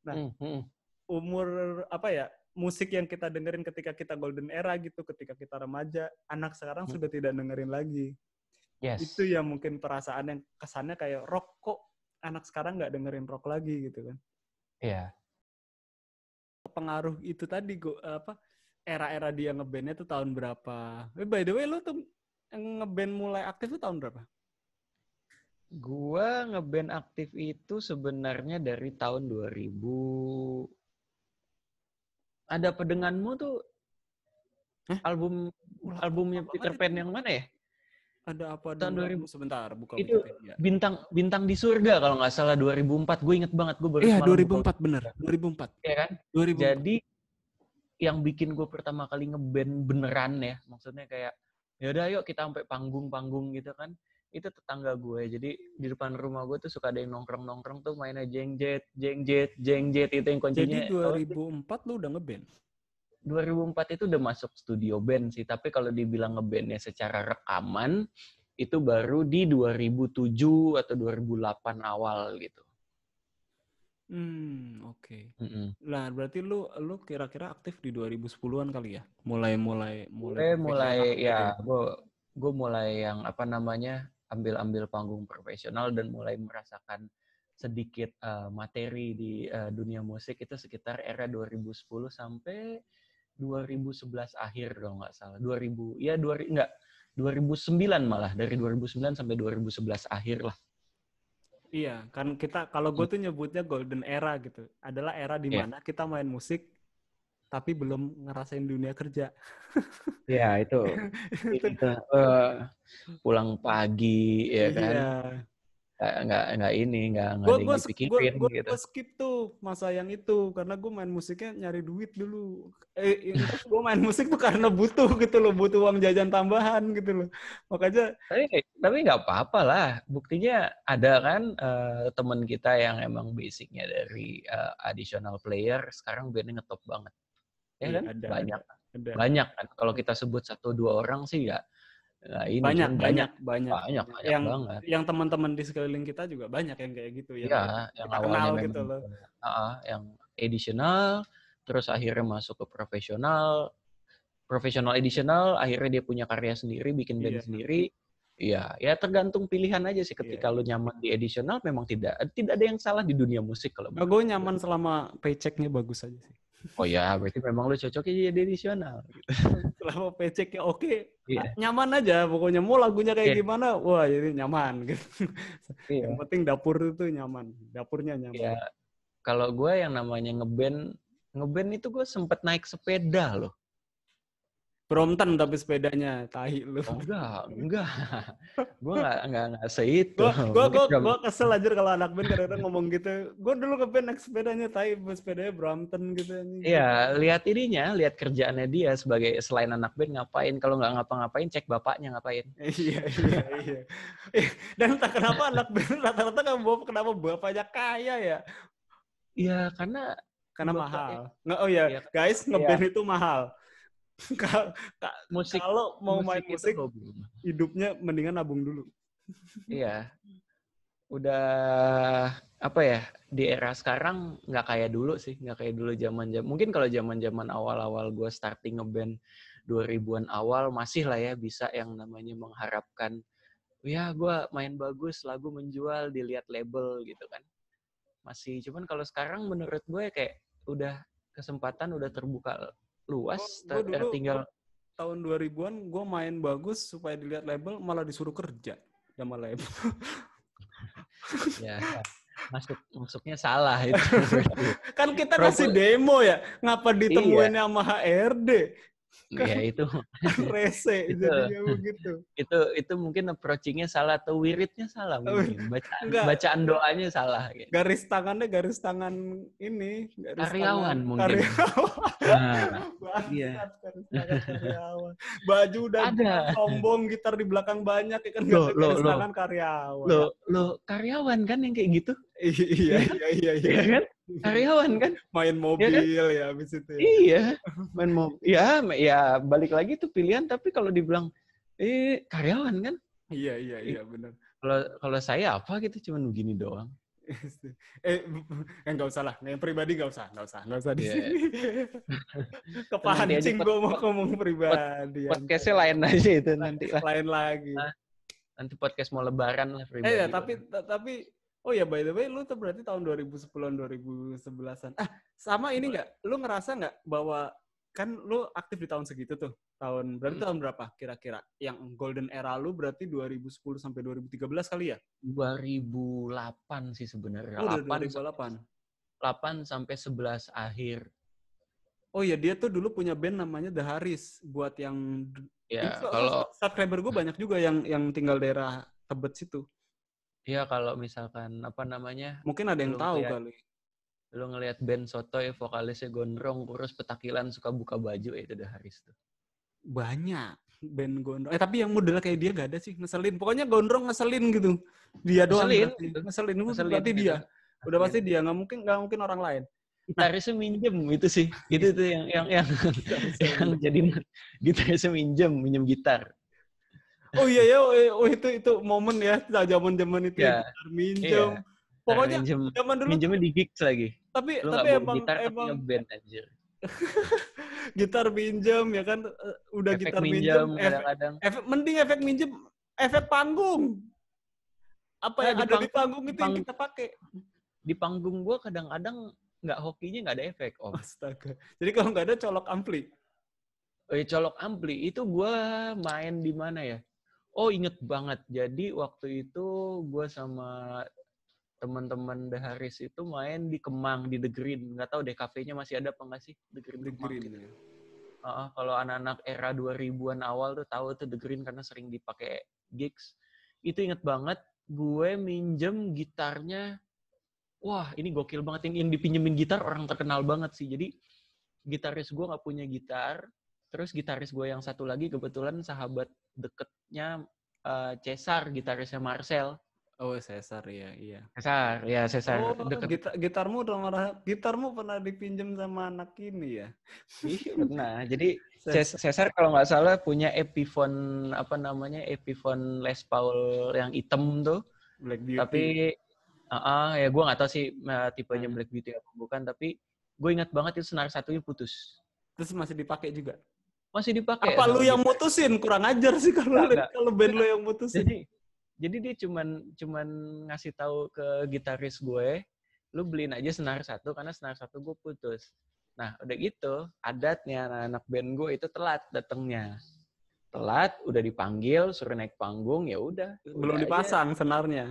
Speaker 1: Nah, hmm. umur apa ya musik yang kita dengerin ketika kita golden era gitu, ketika kita remaja, anak sekarang hmm. sudah tidak dengerin lagi. Yes. Itu yang mungkin perasaan yang kesannya kayak rock kok anak sekarang nggak dengerin rock lagi gitu kan.
Speaker 2: Iya.
Speaker 1: Yeah. Pengaruh itu tadi gua apa era-era dia ngebandnya tuh tahun berapa? Eh, by the way, lu tuh ngeband mulai aktif tuh tahun berapa?
Speaker 2: Gua ngeband aktif itu sebenarnya dari tahun 2000 ada pedenganmu tuh Hah? album albumnya Peter Pan yang mana ya?
Speaker 1: Ada apa
Speaker 2: tahun
Speaker 1: 2000 sebentar buka
Speaker 2: itu Wikipedia. bintang bintang di surga kalau nggak salah 2004 gue inget banget gue baru
Speaker 1: Iya 2004 buka. bener 2004
Speaker 2: Iya kan 2004. jadi yang bikin gue pertama kali ngeband beneran ya maksudnya kayak ya udah yuk kita sampai panggung-panggung gitu kan itu tetangga gue. Jadi di depan rumah gue tuh suka ada yang nongkrong nongkrong tuh mainnya jeng jet jeng jet jeng jet itu yang kuncinya.
Speaker 1: Jadi 2004 lu udah ngeband
Speaker 2: 2004 itu udah masuk studio band sih. Tapi kalau dibilang ngebandnya secara rekaman itu baru di 2007 atau 2008 awal gitu.
Speaker 1: Hmm, oke.
Speaker 2: Mm-mm.
Speaker 1: Nah, berarti lu lu kira-kira aktif di 2010-an kali ya? Mulai mulai
Speaker 2: mulai
Speaker 1: profesional gitu
Speaker 2: ya, gue gue mulai yang apa namanya ambil-ambil panggung profesional dan mulai merasakan sedikit eh, materi di eh, dunia musik itu sekitar era 2010 sampai 2011 akhir kalau nggak salah. 2000 ya 2000 enggak 2009 malah dari 2009 sampai 2011 akhir lah.
Speaker 1: Iya, kan kita kalau gue tuh nyebutnya golden era gitu. Adalah era di
Speaker 2: Iya.
Speaker 1: mana kita main musik tapi belum ngerasain dunia kerja.
Speaker 2: Ya itu itu eh, pulang pagi ya kan
Speaker 1: Iya.
Speaker 2: nggak nggak ini nggak nggak
Speaker 1: Gue
Speaker 2: ada yang
Speaker 1: gue
Speaker 2: dipikirin
Speaker 1: gue
Speaker 2: gitu.
Speaker 1: skip tuh masa yang itu karena gue main musiknya nyari duit dulu. Eh, gue main musik tuh karena butuh gitu loh, butuh uang jajan tambahan gitu loh. Makanya
Speaker 2: Tapi tapi nggak apa-apa lah. Buktinya ada kan eh, teman kita yang emang basicnya dari eh, additional player sekarang bandnya ngetop banget. Ya kan
Speaker 1: ada,
Speaker 2: banyak
Speaker 1: ada
Speaker 2: banyak kan. Kalau kita sebut satu dua orang sih nggak nggak ini.
Speaker 1: banyak, banyak, banyak,
Speaker 2: banyak banyak
Speaker 1: yang
Speaker 2: banget.
Speaker 1: yang teman-teman di sekeliling kita juga banyak yang kayak gitu ya.
Speaker 2: Iya, yang
Speaker 1: kita
Speaker 2: awalnya
Speaker 1: kenal
Speaker 2: memang
Speaker 1: gitu loh.
Speaker 2: ah, yang additional, terus akhirnya masuk ke profesional, profesional additional, akhirnya dia punya karya sendiri, bikin band
Speaker 1: Iya.
Speaker 2: sendiri. Iya, ya tergantung pilihan aja sih. Ketika
Speaker 1: Iya.
Speaker 2: lu nyaman di additional, memang tidak tidak ada yang salah di dunia musik kalau.
Speaker 1: Nah, gue nyaman selama paychecknya bagus aja sih.
Speaker 2: Oh ya, berarti memang lu cocoknya jadi additional.
Speaker 1: Selama paychecknya oke,
Speaker 2: Iya.
Speaker 1: nyaman aja. Pokoknya mau lagunya kayak
Speaker 2: Iya.
Speaker 1: gimana, wah jadi nyaman gitu.
Speaker 2: Iya.
Speaker 1: Yang penting dapur itu nyaman, dapurnya nyaman.
Speaker 2: Ya, kalau gue yang namanya ngeband, ngeband itu gue sempet naik sepeda loh.
Speaker 1: Brompton tapi sepedanya, tahi lu.
Speaker 2: Oh, enggak, enggak. gue nggak nggak nggak seitu.
Speaker 1: Gue gue
Speaker 2: Mungkin
Speaker 1: gue
Speaker 2: Bram-
Speaker 1: kesel aja kalau anak band kadang-kadang ngomong gitu. Gue dulu ke band naik sepedanya, tahi sepedanya Brompton gitu.
Speaker 2: Iya, lihat ininya, lihat kerjaannya dia sebagai selain anak band ngapain. Kalau nggak ngapa-ngapain, cek bapaknya ngapain.
Speaker 1: Iya iya iya. Eh, Dan entah kenapa anak band rata-rata kan bawa kenapa bapaknya kaya ya?
Speaker 2: Iya, karena
Speaker 1: Karena mahal. Nggak, oh ya,
Speaker 2: Iya.
Speaker 1: guys, ngeband itu mahal.
Speaker 2: Musik
Speaker 1: Kalau mau main
Speaker 2: itu
Speaker 1: musik, hidupnya mendingan nabung dulu.
Speaker 2: Iya. Udah apa ya? Di era sekarang nggak kayak dulu sih, nggak kayak dulu zaman zaman. Mungkin kalau zaman-zaman awal-awal gue starting ngeband 2000-an awal masih lah ya bisa yang namanya mengharapkan ya gue main bagus, lagu menjual, dilihat label gitu kan. Masih cuman kalau sekarang menurut gue kayak udah kesempatan udah terbuka luas,
Speaker 1: gua
Speaker 2: ter-
Speaker 1: dulu-
Speaker 2: tinggal
Speaker 1: Tahun 2000-an gue main bagus supaya dilihat label malah disuruh kerja sama label.
Speaker 2: ya masuk masuknya salah itu.
Speaker 1: kan kita ngasih demo ya, ngapa ditemuin sama HRD?
Speaker 2: Ya itu
Speaker 1: Rese
Speaker 2: Itu.
Speaker 1: begitu.
Speaker 2: itu itu mungkin approachingnya salah atau wiridnya salah mungkin bacaan
Speaker 1: Enggak.
Speaker 2: bacaan doanya salah gitu.
Speaker 1: Garis tangannya garis tangan ini. Garis
Speaker 2: Karyawan
Speaker 1: tangan-
Speaker 2: mungkin.
Speaker 1: Karyawan.
Speaker 2: Nah,
Speaker 1: Bangsat,
Speaker 2: iya.
Speaker 1: garis tangan karyawan. Baju udah
Speaker 2: Ada.
Speaker 1: sombong, gitar di belakang banyak, ya kan
Speaker 2: Loh,
Speaker 1: garis
Speaker 2: loh.
Speaker 1: tangan karyawan.
Speaker 2: lo lo karyawan kan yang kayak gitu
Speaker 1: iya, iya, iya, iya.
Speaker 2: ya kan karyawan kan
Speaker 1: Main mobil ya, habis itu ya.
Speaker 2: iya main mau ya ya balik lagi tuh pilihan tapi kalau dibilang eh karyawan kan
Speaker 1: Iya, iya, iya, benar.
Speaker 2: kalau kalau saya apa gitu cuman begini doang
Speaker 1: eh, eh nggak usah lah, yang pribadi nggak usah, nggak usah, nggak usah di
Speaker 2: Iya.
Speaker 1: sini. Kepancing gue mau ngomong pribadi.
Speaker 2: podcastnya lain aja itu nanti lah
Speaker 1: lain lagi.
Speaker 2: Nanti podcast mau lebaran lah pribadi
Speaker 1: Eh ya, tapi ta- tapi oh ya by the way lu tuh berarti tahun 2010-an 2011-an. Ah, sama ini nggak? Lu ngerasa nggak bahwa kan lu aktif di tahun segitu tuh. Tahun berarti
Speaker 2: Hmm.
Speaker 1: tahun berapa kira-kira? Yang golden era lu berarti 2010 sampai 2013 kali ya?
Speaker 2: 2008 sih sebenarnya
Speaker 1: Oh, udah
Speaker 2: 8
Speaker 1: 2008.
Speaker 2: 8 sampai 11 akhir.
Speaker 1: Oh ya, dia tuh dulu punya band namanya The Haris buat yang
Speaker 2: Ya, kalau
Speaker 1: subscriber gue banyak juga yang yang tinggal daerah Tebet situ.
Speaker 2: Ya kalau misalkan apa namanya?
Speaker 1: Mungkin ada yang tahu
Speaker 2: lihat.
Speaker 1: kali.
Speaker 2: Lu ngelihat band Sotoy vokalisnya gondrong, kurus, petakilan, suka buka baju ya itu udah Haris tuh.
Speaker 1: Banyak band gondrong. Eh tapi yang model kayak dia gak ada sih, ngeselin. Pokoknya gondrong ngeselin gitu. Dia doang
Speaker 2: Ngeselin,
Speaker 1: berarti.
Speaker 2: gitu.
Speaker 1: Ngeselin, itu
Speaker 2: Ngeselin
Speaker 1: berarti
Speaker 2: gitu.
Speaker 1: dia. Udah pasti dia, nggak mungkin nggak mungkin orang lain.
Speaker 2: Gitarisnya minjem itu sih. Itu tuh yang yang yang, yang jadi gitarisnya minjem, minjem gitar.
Speaker 1: Oh iya ya, oh, oh, itu itu momen ya zaman-zaman itu
Speaker 2: Ya.
Speaker 1: ya. gitar minjem.
Speaker 2: Iya.
Speaker 1: Pokoknya
Speaker 2: minjem,
Speaker 1: zaman dulu
Speaker 2: minjemnya di gigs lagi.
Speaker 1: tapi
Speaker 2: Lu
Speaker 1: tapi emang
Speaker 2: gitar tapi
Speaker 1: emang
Speaker 2: ngeband anjir.
Speaker 1: gitar pinjem ya kan udah
Speaker 2: Efek
Speaker 1: gitar
Speaker 2: minjem
Speaker 1: pinjem efek,
Speaker 2: kadang-kadang.
Speaker 1: efek mending efek minjem efek panggung apa
Speaker 2: Nah,
Speaker 1: yang
Speaker 2: di
Speaker 1: ada di
Speaker 2: panggung-
Speaker 1: panggung itu yang kita pakai
Speaker 2: Di panggung gua kadang-kadang nggak hokinya nggak ada efek om.
Speaker 1: astaga jadi kalau nggak ada colok ampli
Speaker 2: Eh, colok ampli itu gua main di mana ya? Oh inget banget. Jadi waktu itu gua sama teman-teman The Haris itu main di Kemang di The Green. Nggak tahu deh kafenya masih ada apa nggak sih The Green.
Speaker 1: The
Speaker 2: Kemang
Speaker 1: Green,
Speaker 2: gitu.
Speaker 1: ya.
Speaker 2: Heeh, kalau anak-anak era 2000-an awal tuh tahu tuh The Green karena sering dipakai gigs. Itu inget banget gue minjem gitarnya. Wah, ini gokil banget yang, yang dipinjemin gitar orang terkenal banget sih. Jadi gitaris gue nggak punya gitar. Terus gitaris gue yang satu lagi kebetulan sahabat deketnya eh, Cesar, gitarisnya Marcel.
Speaker 1: oh Cesar ya iya
Speaker 2: Cesar, ya Cesar
Speaker 1: oh
Speaker 2: deket.
Speaker 1: gitar gitarmu marah gitarmu pernah dipinjem sama anak ini ya
Speaker 2: Iya, Nah, jadi Ces- Cesar kalau nggak salah punya Epiphone apa namanya Epiphone Les Paul yang hitam tuh.
Speaker 1: Black Beauty
Speaker 2: Tapi ah ah, ya gue nggak tahu sih eh, tipenya
Speaker 1: Hmm.
Speaker 2: Black Beauty apa bukan. Tapi gue ingat banget itu senar satunya putus.
Speaker 1: terus masih dipakai juga
Speaker 2: Masih dipakai.
Speaker 1: apa lu yang
Speaker 2: gitar.
Speaker 1: mutusin kurang ajar sih kalau kalau band lu yang mutusin
Speaker 2: Jadi jadi dia cuman cuman ngasih tahu ke gitaris gue, lu beliin aja senar satu karena senar satu gue putus. Nah, udah gitu, adatnya anak-anak band gue itu telat datangnya. Telat, udah dipanggil, suruh naik panggung, ya udah.
Speaker 1: belum
Speaker 2: Udah aja,
Speaker 1: dipasang senarnya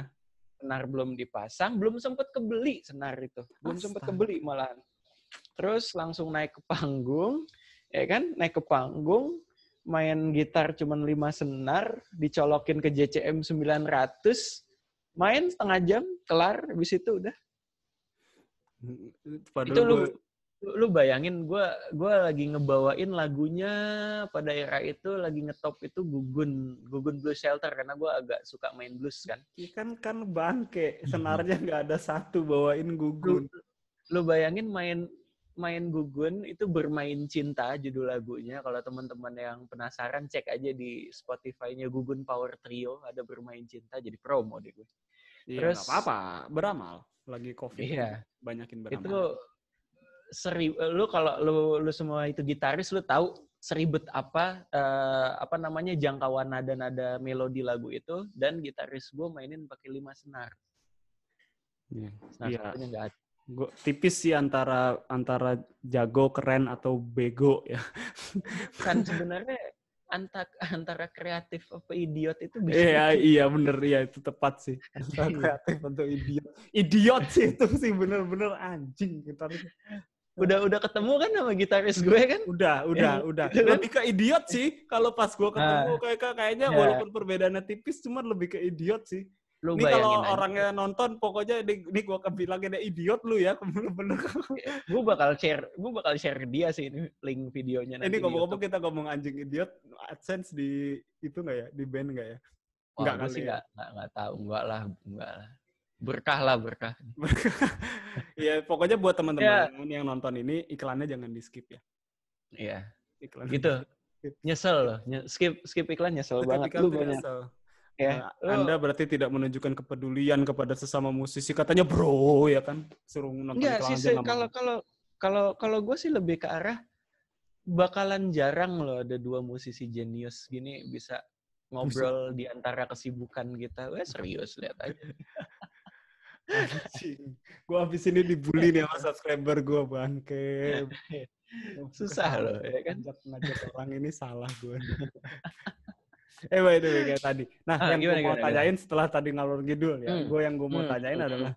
Speaker 2: senar belum dipasang, belum sempet kebeli senar itu. Belum sempet kebeli malahan. Terus langsung naik ke panggung, ya kan? Naik ke panggung, main gitar cuman 5 senar, dicolokin ke JCM 900, main setengah jam, kelar, habis itu udah.
Speaker 1: Padahal
Speaker 2: itu lu,
Speaker 1: gua-
Speaker 2: lu, lu bayangin gue gua lagi ngebawain lagunya pada era itu lagi ngetop itu Gugun, Gugun Blues Shelter karena gue agak suka main blues kan.
Speaker 1: Iya kan kan bangke senarnya nggak ada satu bawain
Speaker 2: lu,
Speaker 1: gugun
Speaker 2: lu bayangin main main gugun itu bermain cinta judul lagunya kalau teman-teman yang penasaran cek aja di Spotify-nya Gugun Power Trio ada bermain cinta jadi promo deh gue
Speaker 1: Iya,
Speaker 2: Terus-
Speaker 1: apa-apa beramal lagi covid
Speaker 2: Iya.
Speaker 1: banyakin beramal
Speaker 2: itu seri lu kalau lu lu semua itu gitaris lu tahu seribet apa eh, apa namanya jangkauan nada-nada melodi lagu itu dan gitaris gue mainin pakai lima senar
Speaker 1: Iya.
Speaker 2: senar
Speaker 1: Iya.
Speaker 2: satunya nggak ada
Speaker 1: Gua tipis sih antara antara jago keren atau bego ya.
Speaker 2: Kan sebenarnya antara antara kreatif apa idiot itu bisa.
Speaker 1: Iya iya bener. Iya itu tepat sih. Antara kreatif atau idiot. Idiot sih itu sih bener-bener anjing gitar
Speaker 2: udah udah ketemu kan sama gitaris gue kan?
Speaker 1: Udah udah
Speaker 2: Yang-
Speaker 1: udah.
Speaker 2: Gitu kan?
Speaker 1: lebih ke idiot sih kalau pas gua ketemu kayak kayaknya
Speaker 2: Ya.
Speaker 1: walaupun perbedaannya tipis cuman lebih ke idiot sih
Speaker 2: lu
Speaker 1: Ini kalau
Speaker 2: aja.
Speaker 1: orangnya nonton, pokoknya ini, ini gue bilangin deh idiot lu ya, bener-bener.
Speaker 2: gue bakal share gue bakal share ke dia sih ini link videonya nanti
Speaker 1: Ini ngomong-ngomong kita ngomong anjing idiot, AdSense di itu nggak ya, di band nggak ya?
Speaker 2: Wah,
Speaker 1: nggak
Speaker 2: sih
Speaker 1: ya.
Speaker 2: nggak nggak nggak tahu enggak lah enggak lah berkah lah berkah
Speaker 1: ya pokoknya buat
Speaker 2: Ya.
Speaker 1: teman-teman yang nonton ini iklannya jangan di skip ya.
Speaker 2: iya
Speaker 1: Iklan
Speaker 2: gitu nyesel loh skip skip iklan nyesel banget lu banyak ya
Speaker 1: Nah, Anda berarti tidak menunjukkan kepedulian kepada sesama musisi. Katanya bro ya kan, suruh nonton
Speaker 2: Enggak sih,
Speaker 1: aja
Speaker 2: kalau kalau kalau kalau gue sih lebih ke arah bakalan jarang loh ada dua musisi jenius gini bisa ngobrol di antara kesibukan kita. Wah serius lihat aja.
Speaker 1: Gua habis ini dibully nih sama subscriber gua bangke.
Speaker 2: Susah loh, ya kan?
Speaker 1: Ngajak orang ini salah gue. Eh, by the way, kayak tadi. Nah,
Speaker 2: Ah,
Speaker 1: yang gue
Speaker 2: gimana,
Speaker 1: mau
Speaker 2: gimana,
Speaker 1: tanyain setelah tadi ngalor ngidul ya,
Speaker 2: Hmm.
Speaker 1: gue yang gue mau
Speaker 2: Hmm,
Speaker 1: tanyain
Speaker 2: hmm,
Speaker 1: adalah,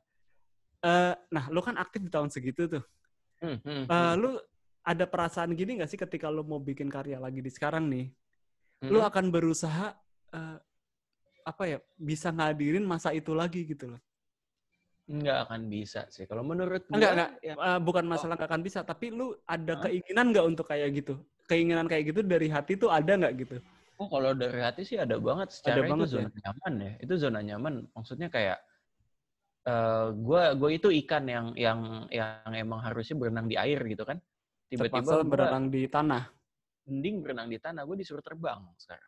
Speaker 1: eh, nah, lu kan aktif di tahun segitu tuh.
Speaker 2: Hmm, hmm,
Speaker 1: Eh, lu ada perasaan gini gak sih ketika lu mau bikin karya lagi di sekarang nih?
Speaker 2: hmm.
Speaker 1: Lu akan berusaha eh, apa ya bisa ngadirin masa itu lagi gitu loh.
Speaker 2: nggak akan bisa sih. Kalau menurut gua,
Speaker 1: Enggak, enggak.
Speaker 2: ya,
Speaker 1: Eh, bukan masalah nggak akan bisa, tapi lu ada
Speaker 2: Hah?
Speaker 1: keinginan nggak untuk kayak gitu? Keinginan kayak gitu dari hati tuh ada nggak gitu?
Speaker 2: Oh kalau dari hati sih ada banget. Secara
Speaker 1: banget
Speaker 2: itu zona nyaman ya. Itu zona nyaman. Maksudnya kayak eh gua gua itu ikan yang yang yang emang harusnya berenang di air gitu kan. Tiba-tiba
Speaker 1: berenang di tanah.
Speaker 2: mending berenang di tanah. Gue disuruh terbang sekarang.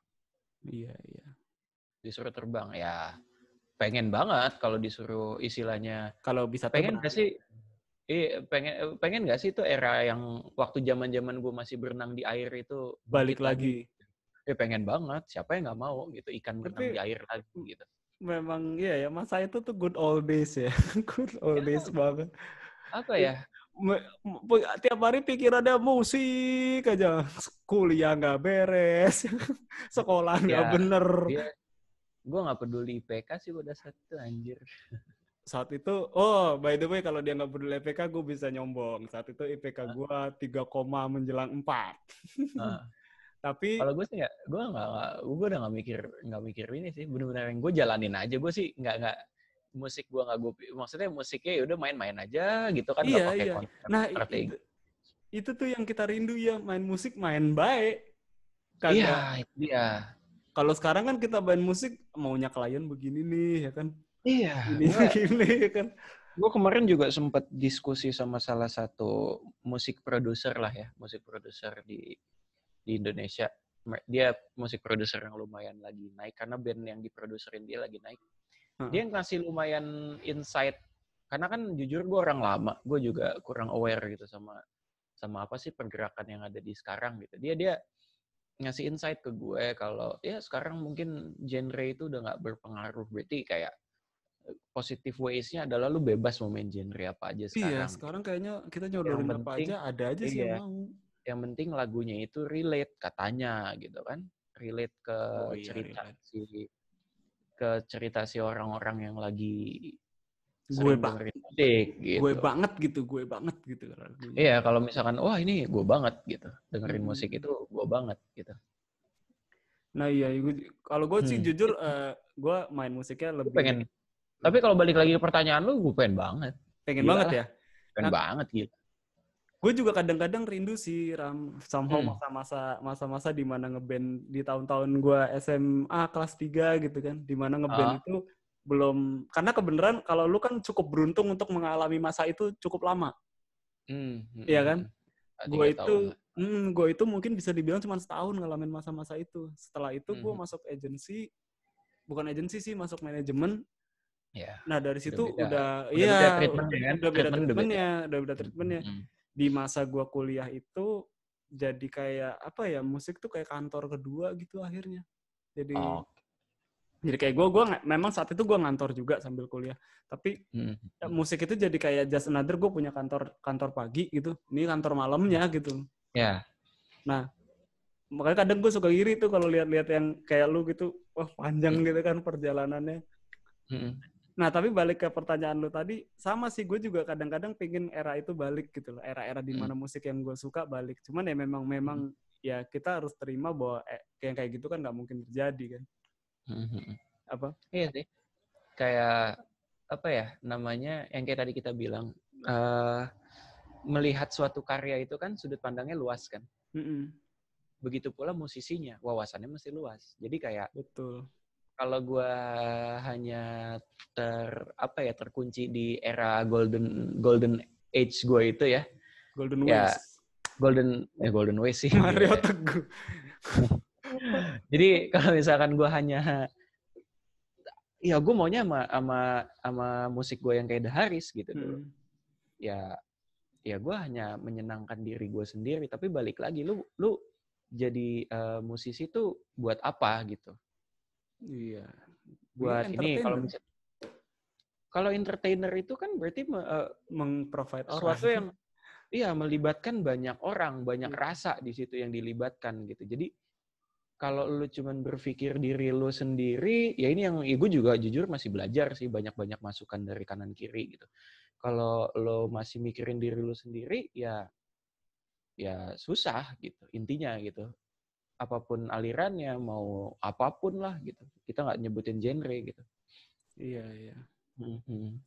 Speaker 1: Iya, iya.
Speaker 2: Disuruh terbang ya. pengen banget kalau disuruh istilahnya
Speaker 1: Kalau bisa
Speaker 2: pengen gak sih Iya, pengen pengen gak sih itu era yang waktu zaman zaman gue masih berenang di air itu
Speaker 1: balik lagi.
Speaker 2: Ya pengen banget. Siapa yang nggak mau gitu ikan berenang di air lagi gitu.
Speaker 1: Memang iya ya, masa itu tuh good old days ya. good old days banget.
Speaker 2: Apa ya?
Speaker 1: Tiap hari pikirannya musik aja. Kuliah nggak beres. Sekolah nggak
Speaker 2: Ya,
Speaker 1: bener.
Speaker 2: Gue nggak peduli IPK sih pada saat itu anjir.
Speaker 1: Saat itu, oh by the way kalau dia nggak peduli IPK, gue bisa nyombong. Saat itu IPK gue 3, koma menjelang 4.
Speaker 2: Nah,
Speaker 1: Tapi
Speaker 2: kalau gue sih nggak, gue nggak, gue udah nggak mikir nggak mikir ini sih. Bener-bener yang gue jalanin aja. Gue sih nggak nggak musik gue nggak gue maksudnya musiknya ya udah main-main aja gitu kan nggak
Speaker 1: Iya,
Speaker 2: pakai
Speaker 1: iya.
Speaker 2: konsep
Speaker 1: Nah,
Speaker 2: strategi.
Speaker 1: itu, itu tuh yang kita rindu ya, main musik main baik. Kagak.
Speaker 2: Iya, dia.
Speaker 1: Kalau sekarang kan kita main musik maunya klien begini nih, ya kan?
Speaker 2: Iya.
Speaker 1: Ini begini, ya kan?
Speaker 2: Gue kemarin juga sempat diskusi sama salah satu musik produser lah ya, musik produser di di Indonesia. Dia musik produser yang lumayan lagi naik karena band yang diproduserin dia lagi naik.
Speaker 1: Heeh.
Speaker 2: Dia ngasih lumayan insight karena kan jujur gue orang lama, gue juga kurang aware gitu sama sama apa sih pergerakan yang ada di sekarang gitu. Dia dia ngasih insight ke gue kalau ya sekarang mungkin genre itu udah nggak berpengaruh berarti kayak positive ways-nya adalah lu bebas mau main genre apa aja
Speaker 1: Iya,
Speaker 2: sekarang.
Speaker 1: sekarang kayaknya kita nyodorin apa aja, ada aja sih
Speaker 2: iya.
Speaker 1: yang mau.
Speaker 2: Yang penting lagunya itu relate katanya gitu kan. Relate ke
Speaker 1: Oh iya,
Speaker 2: cerita
Speaker 1: relate.
Speaker 2: si ke cerita si orang-orang yang lagi
Speaker 1: Gue
Speaker 2: sering
Speaker 1: banget,
Speaker 2: musik gitu.
Speaker 1: gue banget gitu, gue banget gitu. lagunya.
Speaker 2: Iya, kalau misalkan wah ini gue banget gitu. Dengerin
Speaker 1: Hmm.
Speaker 2: musik itu gue banget gitu.
Speaker 1: Nah iya, gue- kalau gue sih
Speaker 2: Hmm.
Speaker 1: jujur, eh, gue main musiknya
Speaker 2: Gue
Speaker 1: lebih
Speaker 2: pengen tapi kalau balik lagi ke pertanyaan lu, gue pengen banget.
Speaker 1: pengen
Speaker 2: gila
Speaker 1: banget
Speaker 2: lah.
Speaker 1: ya.
Speaker 2: Pengen
Speaker 1: Nah,
Speaker 2: banget gitu.
Speaker 1: Gue juga kadang-kadang rindu sih Ram somehow
Speaker 2: Hmm.
Speaker 1: masa-masa masa-masa di mana ngeband di tahun-tahun gue SMA kelas 3 gitu kan, di mana ngeband
Speaker 2: Ah.
Speaker 1: itu belum karena kebenaran kalau lu kan cukup beruntung untuk mengalami masa itu cukup lama.
Speaker 2: Hmm, hmm,
Speaker 1: Iya
Speaker 2: hmm,
Speaker 1: kan?
Speaker 2: hmm.
Speaker 1: Gue itu hmm, gue itu mungkin bisa dibilang cuma setahun ngalamin masa-masa itu. Setelah itu gue
Speaker 2: Mhm.
Speaker 1: masuk agensi bukan agensi sih, masuk manajemen.
Speaker 2: Ya.
Speaker 1: Nah, dari situ
Speaker 2: beda.
Speaker 1: udah
Speaker 2: Udah
Speaker 1: iya
Speaker 2: beda treatmentnya kan?
Speaker 1: udah beda
Speaker 2: Treatment udah beda.
Speaker 1: treatmentnya, udah beda treatmentnya.
Speaker 2: Hmm,
Speaker 1: Di masa gue kuliah itu jadi kayak apa ya musik tuh kayak kantor kedua gitu akhirnya. Jadi
Speaker 2: Oh.
Speaker 1: jadi kayak gue gue memang saat itu gue ngantor juga sambil kuliah. Tapi
Speaker 2: Hmm.
Speaker 1: ya, musik itu jadi kayak just another gue punya kantor kantor pagi gitu. Ini kantor malamnya gitu.
Speaker 2: Ya.
Speaker 1: makanya kadang gue suka iri tuh kalau lihat-lihat yang kayak lu gitu wah panjang
Speaker 2: Hmm.
Speaker 1: gitu kan perjalanannya
Speaker 2: Hmm.
Speaker 1: Nah tapi balik ke pertanyaan lu tadi sama sih gue juga kadang-kadang pengen era itu balik gitu loh era-era di
Speaker 2: Hmm.
Speaker 1: mana musik yang gue suka balik cuman ya memang memang ya kita harus terima bahwa eh, kayak kayak gitu kan nggak mungkin terjadi kan
Speaker 2: Hmm, hmm, hmm.
Speaker 1: apa
Speaker 2: Iya sih. Kayak apa ya namanya yang kayak tadi kita bilang eh melihat suatu karya itu kan sudut pandangnya luas kan.
Speaker 1: Mm-mm,
Speaker 2: Begitu pula musisinya wawasannya mesti luas. Jadi kayak
Speaker 1: betul
Speaker 2: kalau gua hanya ter apa ya terkunci di era golden golden age gue itu ya
Speaker 1: golden
Speaker 2: Ya,
Speaker 1: ways
Speaker 2: golden eh golden way sih.
Speaker 1: Mario
Speaker 2: ya.
Speaker 1: Teguh
Speaker 2: Jadi kalau misalkan gue hanya ya gue maunya sama sama sama musik gue yang kayak The Haris gitu dulu.
Speaker 1: Mm,
Speaker 2: Ya ya gue hanya menyenangkan diri gue sendiri tapi balik lagi lu lu jadi eh, musisi tuh buat apa gitu.
Speaker 1: Iya
Speaker 2: Buat ini kalau kalau entertainer itu kan berarti me- eh,
Speaker 1: meng-provide orang
Speaker 2: sesuatu yang iya melibatkan banyak orang, banyak
Speaker 1: Iya.
Speaker 2: rasa di situ yang dilibatkan gitu. Jadi kalau lu cuman berpikir diri lu sendiri, ya ini yang ya gue juga jujur masih belajar sih banyak-banyak masukan dari kanan kiri gitu. Kalau lo masih mikirin diri lu sendiri, ya ya susah gitu intinya gitu. Apa pun alirannya, mau apa pun lah gitu. Kita nggak nyebutin genre gitu.
Speaker 1: iya iya
Speaker 2: Mhm.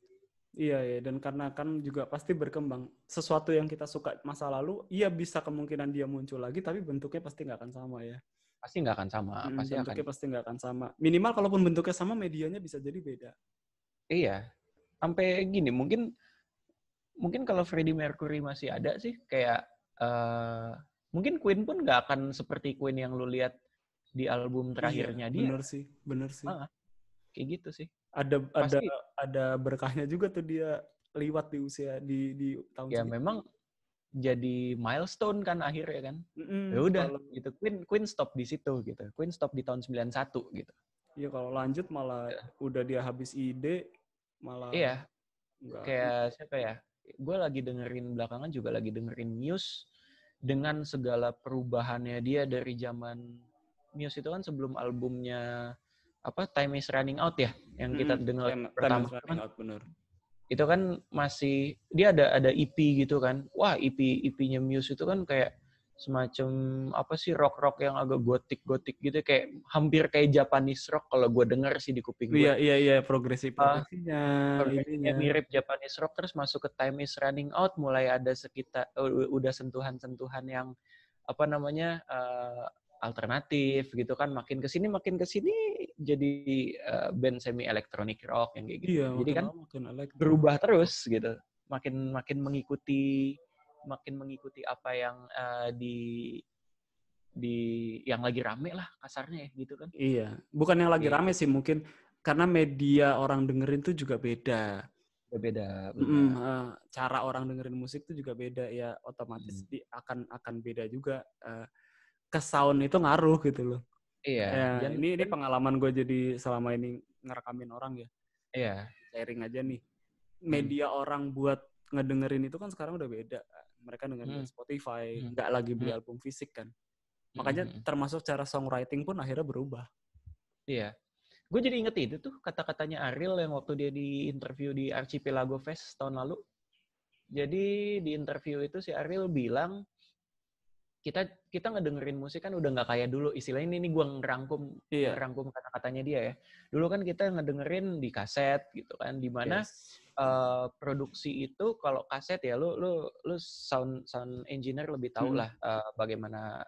Speaker 1: Iya ya, dan karena kan juga pasti berkembang. Sesuatu yang kita suka masa lalu, iya bisa kemungkinan dia muncul lagi, tapi bentuknya pasti nggak akan sama ya.
Speaker 2: Pasti nggak akan sama,
Speaker 1: Mm,
Speaker 2: pasti akan
Speaker 1: bentuknya pasti nggak akan sama. Minimal kalaupun bentuknya sama, medianya bisa jadi beda.
Speaker 2: Iya. Sampai gini, mungkin mungkin kalau Freddie Mercury masih ada sih kayak eh mungkin Queen pun nggak akan seperti Queen yang lu lihat di album terakhirnya
Speaker 1: Iya,
Speaker 2: dia.
Speaker 1: Bener sih, bener sih.
Speaker 2: Ah. Kayak gitu sih.
Speaker 1: ada ada
Speaker 2: Pasti.
Speaker 1: ada berkahnya juga tuh dia liwat di usia di di tahun
Speaker 2: Ya memang jadi milestone kan akhirnya kan.
Speaker 1: Mm-mm,
Speaker 2: Ya udah
Speaker 1: kalau-
Speaker 2: gitu. Queen Queen stop di situ gitu. Queen stop di tahun 91 gitu.
Speaker 1: Iya kalau lanjut malah udah dia habis ide malah
Speaker 2: Iya,
Speaker 1: nggak-
Speaker 2: kayak siapa ya? Gue lagi dengerin belakangan juga lagi dengerin Muse dengan segala perubahannya dia dari zaman Muse itu kan sebelum albumnya apa Time is Running Out ya yang kita
Speaker 1: Mm-mm,
Speaker 2: dengar
Speaker 1: time- time
Speaker 2: pertama.
Speaker 1: Is running
Speaker 2: kan
Speaker 1: out, bener.
Speaker 2: itu kan masih dia ada ada EP gitu kan. Wah EP EP-nya Muse itu kan kayak semacam apa sih rock rock yang agak gotik gotik gitu kayak hampir kayak Japanese rock kalau gue denger sih di kuping gue
Speaker 1: Iya iya iya progresif
Speaker 2: Ah,
Speaker 1: progresinya ininya.
Speaker 2: mirip Japanese rock terus masuk ke Time is Running Out mulai ada sekitar uh, udah sentuhan-sentuhan yang apa namanya uh, alternatif gitu kan makin ke sini makin ke sini jadi uh, band semi electronic rock yang kayak gitu.
Speaker 1: Iya,
Speaker 2: jadi kan
Speaker 1: makin
Speaker 2: berubah terus gitu makin makin mengikuti makin mengikuti apa yang uh, di di yang lagi rame lah kasarnya ya gitu kan
Speaker 1: Iya, bukan yang lagi
Speaker 2: Iya.
Speaker 1: rame sih mungkin karena media orang dengerin tuh juga beda.
Speaker 2: beda beda
Speaker 1: Mm, eh, cara orang dengerin musik tuh juga beda ya otomatis
Speaker 2: Hmm.
Speaker 1: di, akan akan beda juga eh, ke sound itu ngaruh gitu loh.
Speaker 2: iya
Speaker 1: Ya,
Speaker 2: Dan-
Speaker 1: ini ini pengalaman gue jadi selama ini ngerekamin orang ya,
Speaker 2: iya
Speaker 1: sharing aja nih. Media orang buat ngedengerin itu kan sekarang udah beda. Mereka dengerin
Speaker 2: Hmm.
Speaker 1: Spotify,
Speaker 2: Hmm.
Speaker 1: nggak lagi beli
Speaker 2: Hmm.
Speaker 1: album fisik kan. Makanya
Speaker 2: Mm-mm.
Speaker 1: termasuk cara songwriting pun akhirnya berubah.
Speaker 2: Iya. Gue jadi inget itu tuh kata-katanya Ariel yang waktu dia di interview di Archipelago Fest tahun lalu. Jadi di interview itu si Ariel bilang kita kita ngedengerin musik kan udah nggak kayak dulu istilahnya ini gue ngerangkum
Speaker 1: Iya.
Speaker 2: ngerangkum kata-katanya dia ya dulu kan kita ngedengerin di kaset gitu kan di mana
Speaker 1: Yes.
Speaker 2: eh, produksi itu kalau kaset ya lu lu lu sound sound engineer lebih tahu
Speaker 1: Hmm.
Speaker 2: lah eh, bagaimana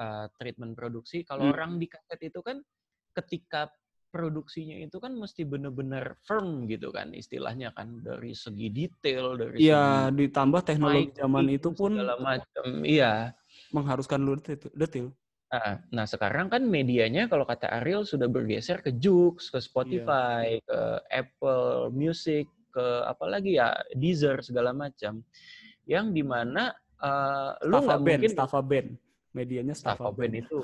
Speaker 2: eh, treatment produksi. Kalau
Speaker 1: Hmm.
Speaker 2: orang di kaset itu kan ketika produksinya itu kan mesti bener-bener firm gitu kan istilahnya kan dari segi detail dari
Speaker 1: Iya,
Speaker 2: segi
Speaker 1: ditambah teknologi
Speaker 2: mic,
Speaker 1: zaman itu pun
Speaker 2: segala macam. Iya.
Speaker 1: Mengharuskan lu detil. detil.
Speaker 2: Nah, nah, sekarang kan medianya kalau kata Ariel sudah bergeser ke Joox, ke Spotify,
Speaker 1: Iya.
Speaker 2: ke Apple Music, ke apa lagi ya Deezer segala macam. Yang di mana uh, lu
Speaker 1: Staffa
Speaker 2: nggak mungkin
Speaker 1: Staffa band. Medianya
Speaker 2: Staffa
Speaker 1: Staffa
Speaker 2: Band
Speaker 1: band.
Speaker 2: itu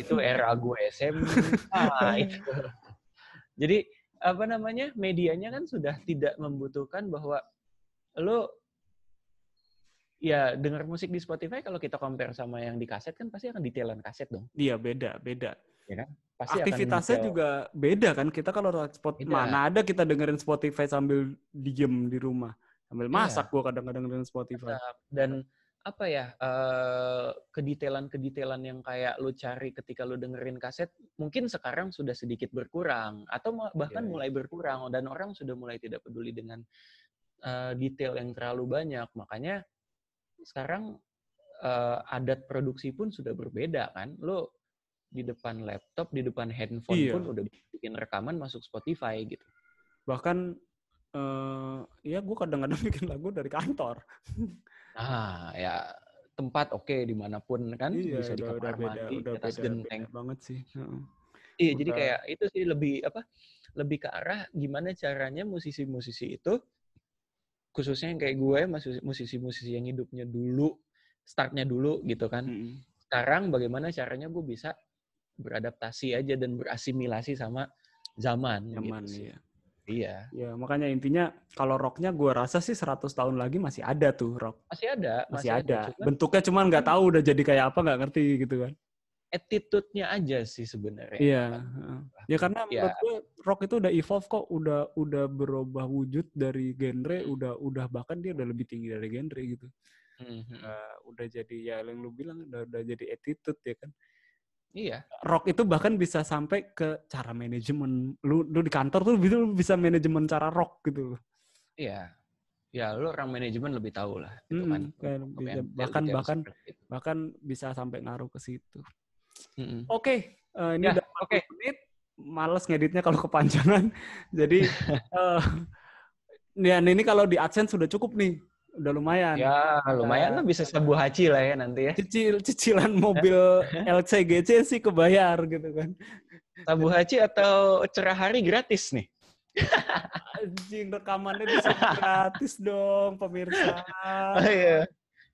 Speaker 2: itu era gue SMA itu. Jadi apa namanya medianya kan sudah tidak membutuhkan bahwa lo ya dengar musik di Spotify kalau kita compare sama yang di kaset kan pasti akan detailan kaset dong.
Speaker 1: Iya, beda, beda.
Speaker 2: Pasti akan
Speaker 1: Aktivitasnya
Speaker 2: detail.
Speaker 1: juga beda kan. Kita kalau spot
Speaker 2: Beda.
Speaker 1: mana ada kita dengerin Spotify sambil diem di rumah. Sambil
Speaker 2: Iya.
Speaker 1: masak gua kadang-kadang dengerin Spotify.
Speaker 2: Dan apa ya eh, kedetailan-kedetailan yang kayak lu cari ketika lu dengerin kaset mungkin sekarang sudah sedikit berkurang atau ma- bahkan
Speaker 1: Iya, iya.
Speaker 2: mulai berkurang dan orang sudah mulai tidak peduli dengan eh, detail yang terlalu banyak makanya sekarang eh, adat produksi pun sudah berbeda kan lu di depan laptop di depan handphone
Speaker 1: Iya.
Speaker 2: pun udah bikin rekaman masuk Spotify gitu
Speaker 1: Bahkan eh ya gua kadang-kadang bikin lagu dari kantor.
Speaker 2: ah ya tempat oke di mana pun kan
Speaker 1: iya,
Speaker 2: bisa di
Speaker 1: udah
Speaker 2: kamar
Speaker 1: beda,
Speaker 2: mandi
Speaker 1: udah
Speaker 2: atas
Speaker 1: beda,
Speaker 2: genteng
Speaker 1: beda banget sih. Heeh.
Speaker 2: Iya, jadi
Speaker 1: Udah.
Speaker 2: kayak itu sih lebih apa? Lebih ke arah gimana caranya musisi-musisi itu khususnya yang kayak gue, musisi- musisi-musisi yang hidupnya dulu, startnya dulu gitu kan.
Speaker 1: Mm-mm.
Speaker 2: Sekarang bagaimana caranya gue bisa beradaptasi aja dan berasimilasi sama zaman.
Speaker 1: Nyaman
Speaker 2: gitu sih.
Speaker 1: ya.
Speaker 2: Iya,
Speaker 1: Ya, makanya intinya kalau rocknya gua rasa sih 100 tahun lagi masih ada tuh rock.
Speaker 2: masih ada,
Speaker 1: Masih, ada.
Speaker 2: Cuman
Speaker 1: Bentuknya cuman nggak tahu udah jadi kayak apa nggak ngerti gitu kan.
Speaker 2: Attitude-nya aja sih sebenarnya.
Speaker 1: Iya. heeh. Ya karena
Speaker 2: Ya.
Speaker 1: menurut gue rock itu udah evolve kok, udah udah berubah wujud dari genre, udah udah bahkan dia udah lebih tinggi dari genre gitu.
Speaker 2: Mhm.
Speaker 1: Udah, udah jadi ya yang lu bilang udah udah jadi attitude ya kan.
Speaker 2: Iya,
Speaker 1: Rock itu bahkan bisa sampai ke cara manajemen. Lu lu di kantor tuh bisa bisa manajemen cara rock gitu loh.
Speaker 2: iya. Ya, lu orang manajemen lebih tahu lah, itu kan.
Speaker 1: Mm,
Speaker 2: Untuk
Speaker 1: bisa-
Speaker 2: yang
Speaker 1: bahkan bahkan bahkan bisa sampai ngaruh ke situ.
Speaker 2: Mm-mm.
Speaker 1: Oke, eh, ini
Speaker 2: Ya,
Speaker 1: udah 40
Speaker 2: oke.
Speaker 1: menit. Males ngeditnya kalau kepanjangan. Jadi ya ini kalau di AdSense sudah cukup nih. Udah lumayan.
Speaker 2: Ya, lumayan
Speaker 1: Nah.
Speaker 2: lah bisa sabu haji lah ya nanti ya.
Speaker 1: Cicil cicilan mobil LCGC sih kebayar gitu kan.
Speaker 2: Sabu haji atau cerah hari gratis nih.
Speaker 1: Anjing rekamannya bisa gratis dong pemirsa.
Speaker 2: Oh iya.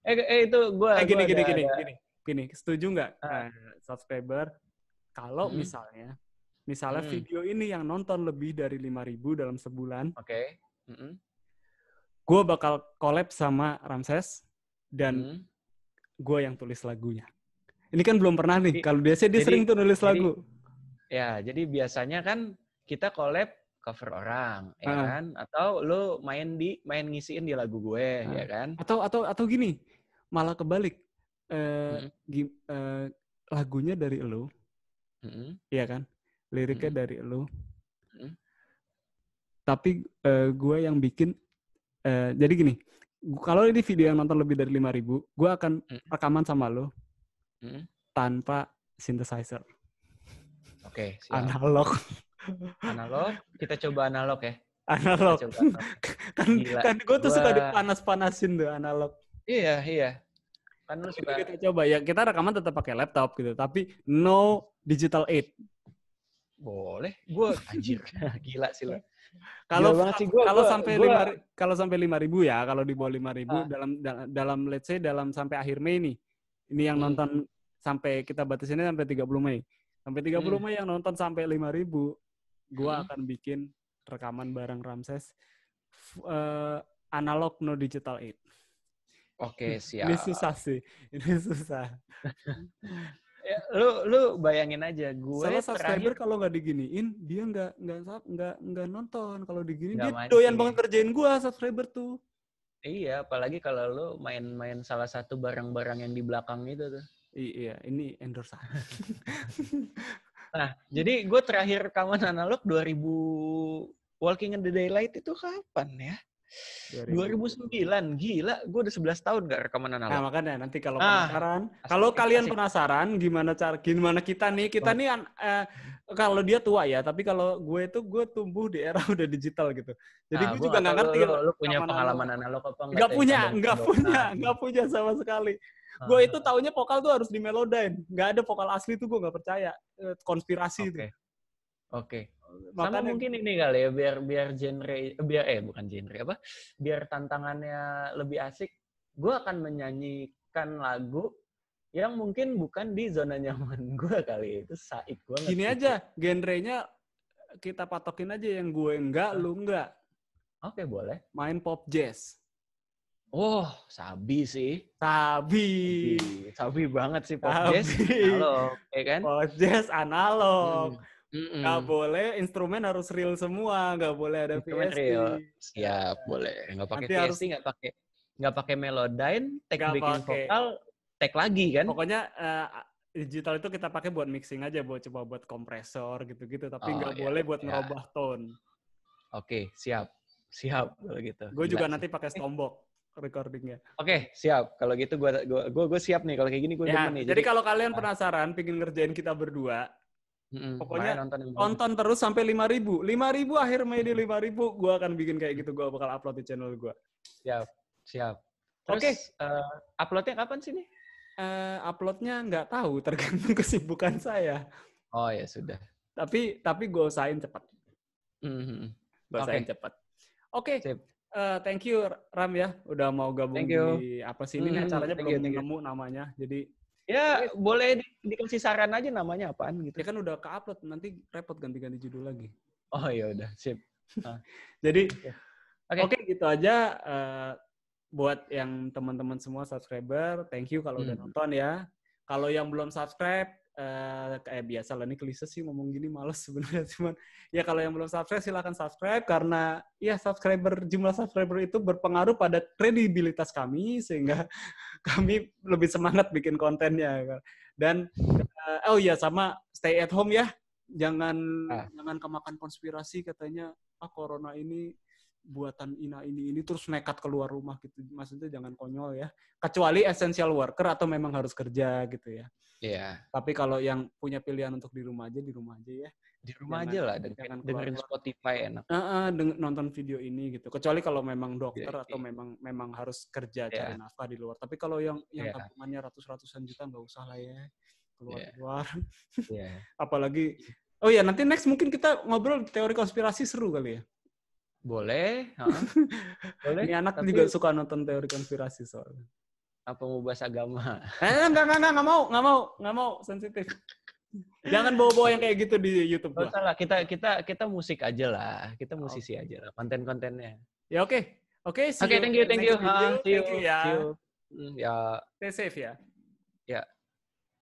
Speaker 2: Eh, eh itu gue
Speaker 1: Eh gini
Speaker 2: gua
Speaker 1: gini
Speaker 2: ada-
Speaker 1: gini
Speaker 2: ada-
Speaker 1: gini. Gini, setuju nggak
Speaker 2: Ah.
Speaker 1: eh, subscriber kalau
Speaker 2: Hmm.
Speaker 1: misalnya misalnya
Speaker 2: Hmm.
Speaker 1: video ini yang nonton lebih dari 5000 dalam sebulan,
Speaker 2: Oke. Mm-mm.
Speaker 1: gue bakal collab sama Ramses dan
Speaker 2: Mm.
Speaker 1: gue yang tulis lagunya. Ini kan belum pernah nih. Kalau biasanya dia
Speaker 2: jadi-
Speaker 1: sering tuh nulis
Speaker 2: jadi-
Speaker 1: lagu.
Speaker 2: Ya, jadi biasanya kan kita collab cover orang, ya
Speaker 1: Ah.
Speaker 2: kan? Atau lu main di main ngisiin di lagu gue,
Speaker 1: Ah.
Speaker 2: ya kan?
Speaker 1: Atau atau atau gini, malah kebalik. Eh,
Speaker 2: Mm.
Speaker 1: gi- eh, lagunya dari elu,
Speaker 2: Mm-mm.
Speaker 1: iya kan? Liriknya
Speaker 2: Mm.
Speaker 1: dari elu.
Speaker 2: Mm.
Speaker 1: Tapi eh, gue yang bikin eh, jadi gini, kalau ini video yang nonton lebih dari 5000, gue akan
Speaker 2: Mm.
Speaker 1: rekaman sama lo
Speaker 2: Mm.
Speaker 1: tanpa synthesizer.
Speaker 2: Oke, siap.
Speaker 1: Analog.
Speaker 2: Analog, kita coba analog ya.
Speaker 1: Analog.
Speaker 2: Kita coba analog.
Speaker 1: kan
Speaker 2: Gila.
Speaker 1: kan gue tuh suka dipanas-panasin tuh analog.
Speaker 2: Iya, iya. Kan lu suka
Speaker 1: kita coba ya kita rekaman tetap pakai laptop gitu tapi no digital aid
Speaker 2: boleh. Gue anjir, gila sih lu.
Speaker 1: kalau kalau sampai
Speaker 2: gua-
Speaker 1: lima kalau sampai lima ribu ya kalau di bawah lima ribu
Speaker 2: Ah.
Speaker 1: dalam da- dalam let's say dalam sampai akhir Mei nih ini yang
Speaker 2: Hmm.
Speaker 1: nonton sampai kita batasinnya sampai 30 Mei sampai 30
Speaker 2: Hmm.
Speaker 1: Mei yang nonton sampai lima ribu gua
Speaker 2: Hmm.
Speaker 1: akan bikin rekaman bareng Ramses eh, analog no digital aid
Speaker 2: Oke, siap.
Speaker 1: ini susah sih ini susah
Speaker 2: Ya, lu lu bayangin aja gue
Speaker 1: Soalnya subscriber
Speaker 2: terakhir
Speaker 1: kalau nggak diginiin, dia nggak nggak nggak nggak nonton. Kalau diginiin, dia
Speaker 2: mancing.
Speaker 1: doyan banget kerjain gua subscriber tuh.
Speaker 2: Iya, apalagi kalau lu main-main salah satu barang-barang yang di belakang itu tuh.
Speaker 1: I- iya, ini endorse.
Speaker 2: Nah, jadi gue terakhir rekaman analog 2000 Walking in the Daylight itu kapan ya? 2009. Gila, gue udah 11 tahun gak rekaman
Speaker 1: Nah,
Speaker 2: analog.
Speaker 1: makanya nanti kalau
Speaker 2: Ah,
Speaker 1: penasaran, kalau kalian
Speaker 2: asik.
Speaker 1: penasaran gimana cara gimana kita nih, kita
Speaker 2: Oh.
Speaker 1: nih eh, kalau dia tua ya, tapi kalau gue itu gue tumbuh di era udah digital gitu. Jadi
Speaker 2: Nah,
Speaker 1: gue juga nggak
Speaker 2: tahu
Speaker 1: ngerti.
Speaker 2: Lu, lu punya pengalaman analog apa enggak?
Speaker 1: Nggak punya, nggak punya, nggak punya sama sekali. Gue
Speaker 2: Ah.
Speaker 1: itu taunya vokal tuh harus di Melodyne. Nggak ada vokal asli tuh gue nggak percaya. Eh, Konspirasi itu.
Speaker 2: Oke. Oke. Sama
Speaker 1: Makanya
Speaker 2: mungkin ini kali ya biar biar genre biar eh bukan genre apa? Biar tantangannya lebih asik, gue akan menyanyikan lagu yang mungkin bukan di zona nyaman gue kali itu saik banget.
Speaker 1: gini
Speaker 2: gitu.
Speaker 1: aja, genrenya kita patokin aja yang gue enggak, lu enggak.
Speaker 2: Oke, boleh.
Speaker 1: Main pop jazz.
Speaker 2: Oh, sabi sih.
Speaker 1: Sabi.
Speaker 2: Sabi, sabi banget sih pop
Speaker 1: Sabi.
Speaker 2: jazz. Halo, ya kan?
Speaker 1: Pop jazz analog.
Speaker 2: Mm-mm.
Speaker 1: Nggak boleh, instrumen harus real semua, nggak boleh ada
Speaker 2: Instrumen
Speaker 1: VST.
Speaker 2: real. Siap, boleh. Nggak pakai
Speaker 1: Nanti harus-
Speaker 2: nggak pakai nggak pakai Melodyne, tag backing
Speaker 1: pakai.
Speaker 2: vokal, tag lagi kan?
Speaker 1: Pokoknya eh, digital itu kita pakai buat mixing aja, buat coba buat kompresor gitu-gitu, tapi
Speaker 2: Oh,
Speaker 1: nggak
Speaker 2: iya,
Speaker 1: boleh buat
Speaker 2: iya.
Speaker 1: ngerubah tone.
Speaker 2: Oke, siap. Siap kalau gitu.
Speaker 1: Gue juga nanti pakai stombok recordingnya.
Speaker 2: Oke, siap. Kalau gitu gue gua, gua, gua siap nih kalau kayak gini gue
Speaker 1: Ya,
Speaker 2: demen nih.
Speaker 1: jadi kalau kalian penasaran, pingin ngerjain kita berdua,
Speaker 2: Mm-mm,
Speaker 1: pokoknya
Speaker 2: nonton
Speaker 1: tonton terus sampai 5000. 5000 akhir Mei di 5000 gua akan bikin kayak gitu. Gua bakal upload di channel gua.
Speaker 2: Siap, siap.
Speaker 1: Oke.
Speaker 2: eh, uploadnya kapan sih nih?
Speaker 1: Eh uploadnya nggak tahu, tergantung kesibukan saya.
Speaker 2: Oh ya sudah.
Speaker 1: Tapi tapi gue usahain cepat.
Speaker 2: Mhm.
Speaker 1: Gue usahain cepat. Oke.
Speaker 2: Sip.
Speaker 1: eh, thank you Ram ya, udah mau gabung di apa sih ini
Speaker 2: Hmm,
Speaker 1: acaranya
Speaker 2: thank
Speaker 1: belum
Speaker 2: you.
Speaker 1: nemu namanya. Jadi
Speaker 2: Ya boleh di- dikasih saran aja namanya apaan gitu.
Speaker 1: ya kan udah ke-upload nanti repot ganti-ganti judul lagi.
Speaker 2: Oh ya udah, sip.
Speaker 1: Jadi
Speaker 2: Oke.
Speaker 1: oke gitu aja eh, buat yang teman-teman semua subscriber, thank you kalau udah
Speaker 2: Hmm.
Speaker 1: nonton ya. Kalau yang belum subscribe eh, kayak biasa lah ini klise sih ngomong gini males sebenarnya cuman ya kalau yang belum subscribe silahkan subscribe karena ya subscriber jumlah subscriber itu berpengaruh pada kredibilitas kami sehingga kami lebih semangat bikin kontennya dan eh, oh iya sama stay at home ya jangan
Speaker 2: Ah.
Speaker 1: jangan kemakan konspirasi katanya ah corona ini buatan ina ini ini terus nekat keluar rumah gitu maksudnya jangan konyol ya kecuali essential worker atau memang harus kerja gitu ya
Speaker 2: Iya.
Speaker 1: tapi kalau yang punya pilihan untuk di rumah aja di rumah aja ya
Speaker 2: Di rumah
Speaker 1: Jangan-
Speaker 2: aja lah
Speaker 1: jangan
Speaker 2: dengerin. Spotify enak.
Speaker 1: Eh, eh, deng- nonton video ini gitu kecuali kalau memang dokter
Speaker 2: Iya,
Speaker 1: atau
Speaker 2: iya.
Speaker 1: memang memang harus kerja
Speaker 2: Iya.
Speaker 1: cari nafkah di luar tapi kalau yang yang
Speaker 2: Iya.
Speaker 1: tabungannya ratus-ratusan juta nggak usah lah ya keluar
Speaker 2: Iya.
Speaker 1: keluar
Speaker 2: Iya.
Speaker 1: apalagi Oh iya, nanti next mungkin kita ngobrol teori konspirasi seru kali ya.
Speaker 2: Boleh. Boleh.
Speaker 1: Ini anak
Speaker 2: Tapi
Speaker 1: juga suka nonton teori konspirasi soalnya.
Speaker 2: apa mau bahas agama?
Speaker 1: Eh, enggak, enggak, enggak, enggak mau, enggak mau, enggak mau, sensitif. Jangan bawa-bawa yang kayak gitu di YouTube
Speaker 2: Gak
Speaker 1: gua.
Speaker 2: usah lah, kita kita kita musik aja lah. Kita musisi aja lah, konten-kontennya.
Speaker 1: Ya oke. Oke, see
Speaker 2: Oke, thank you, thank you.
Speaker 1: video.
Speaker 2: See you.
Speaker 1: Thank you ya.
Speaker 2: see you. Hmm, Ya,
Speaker 1: Stay safe ya.
Speaker 2: ya.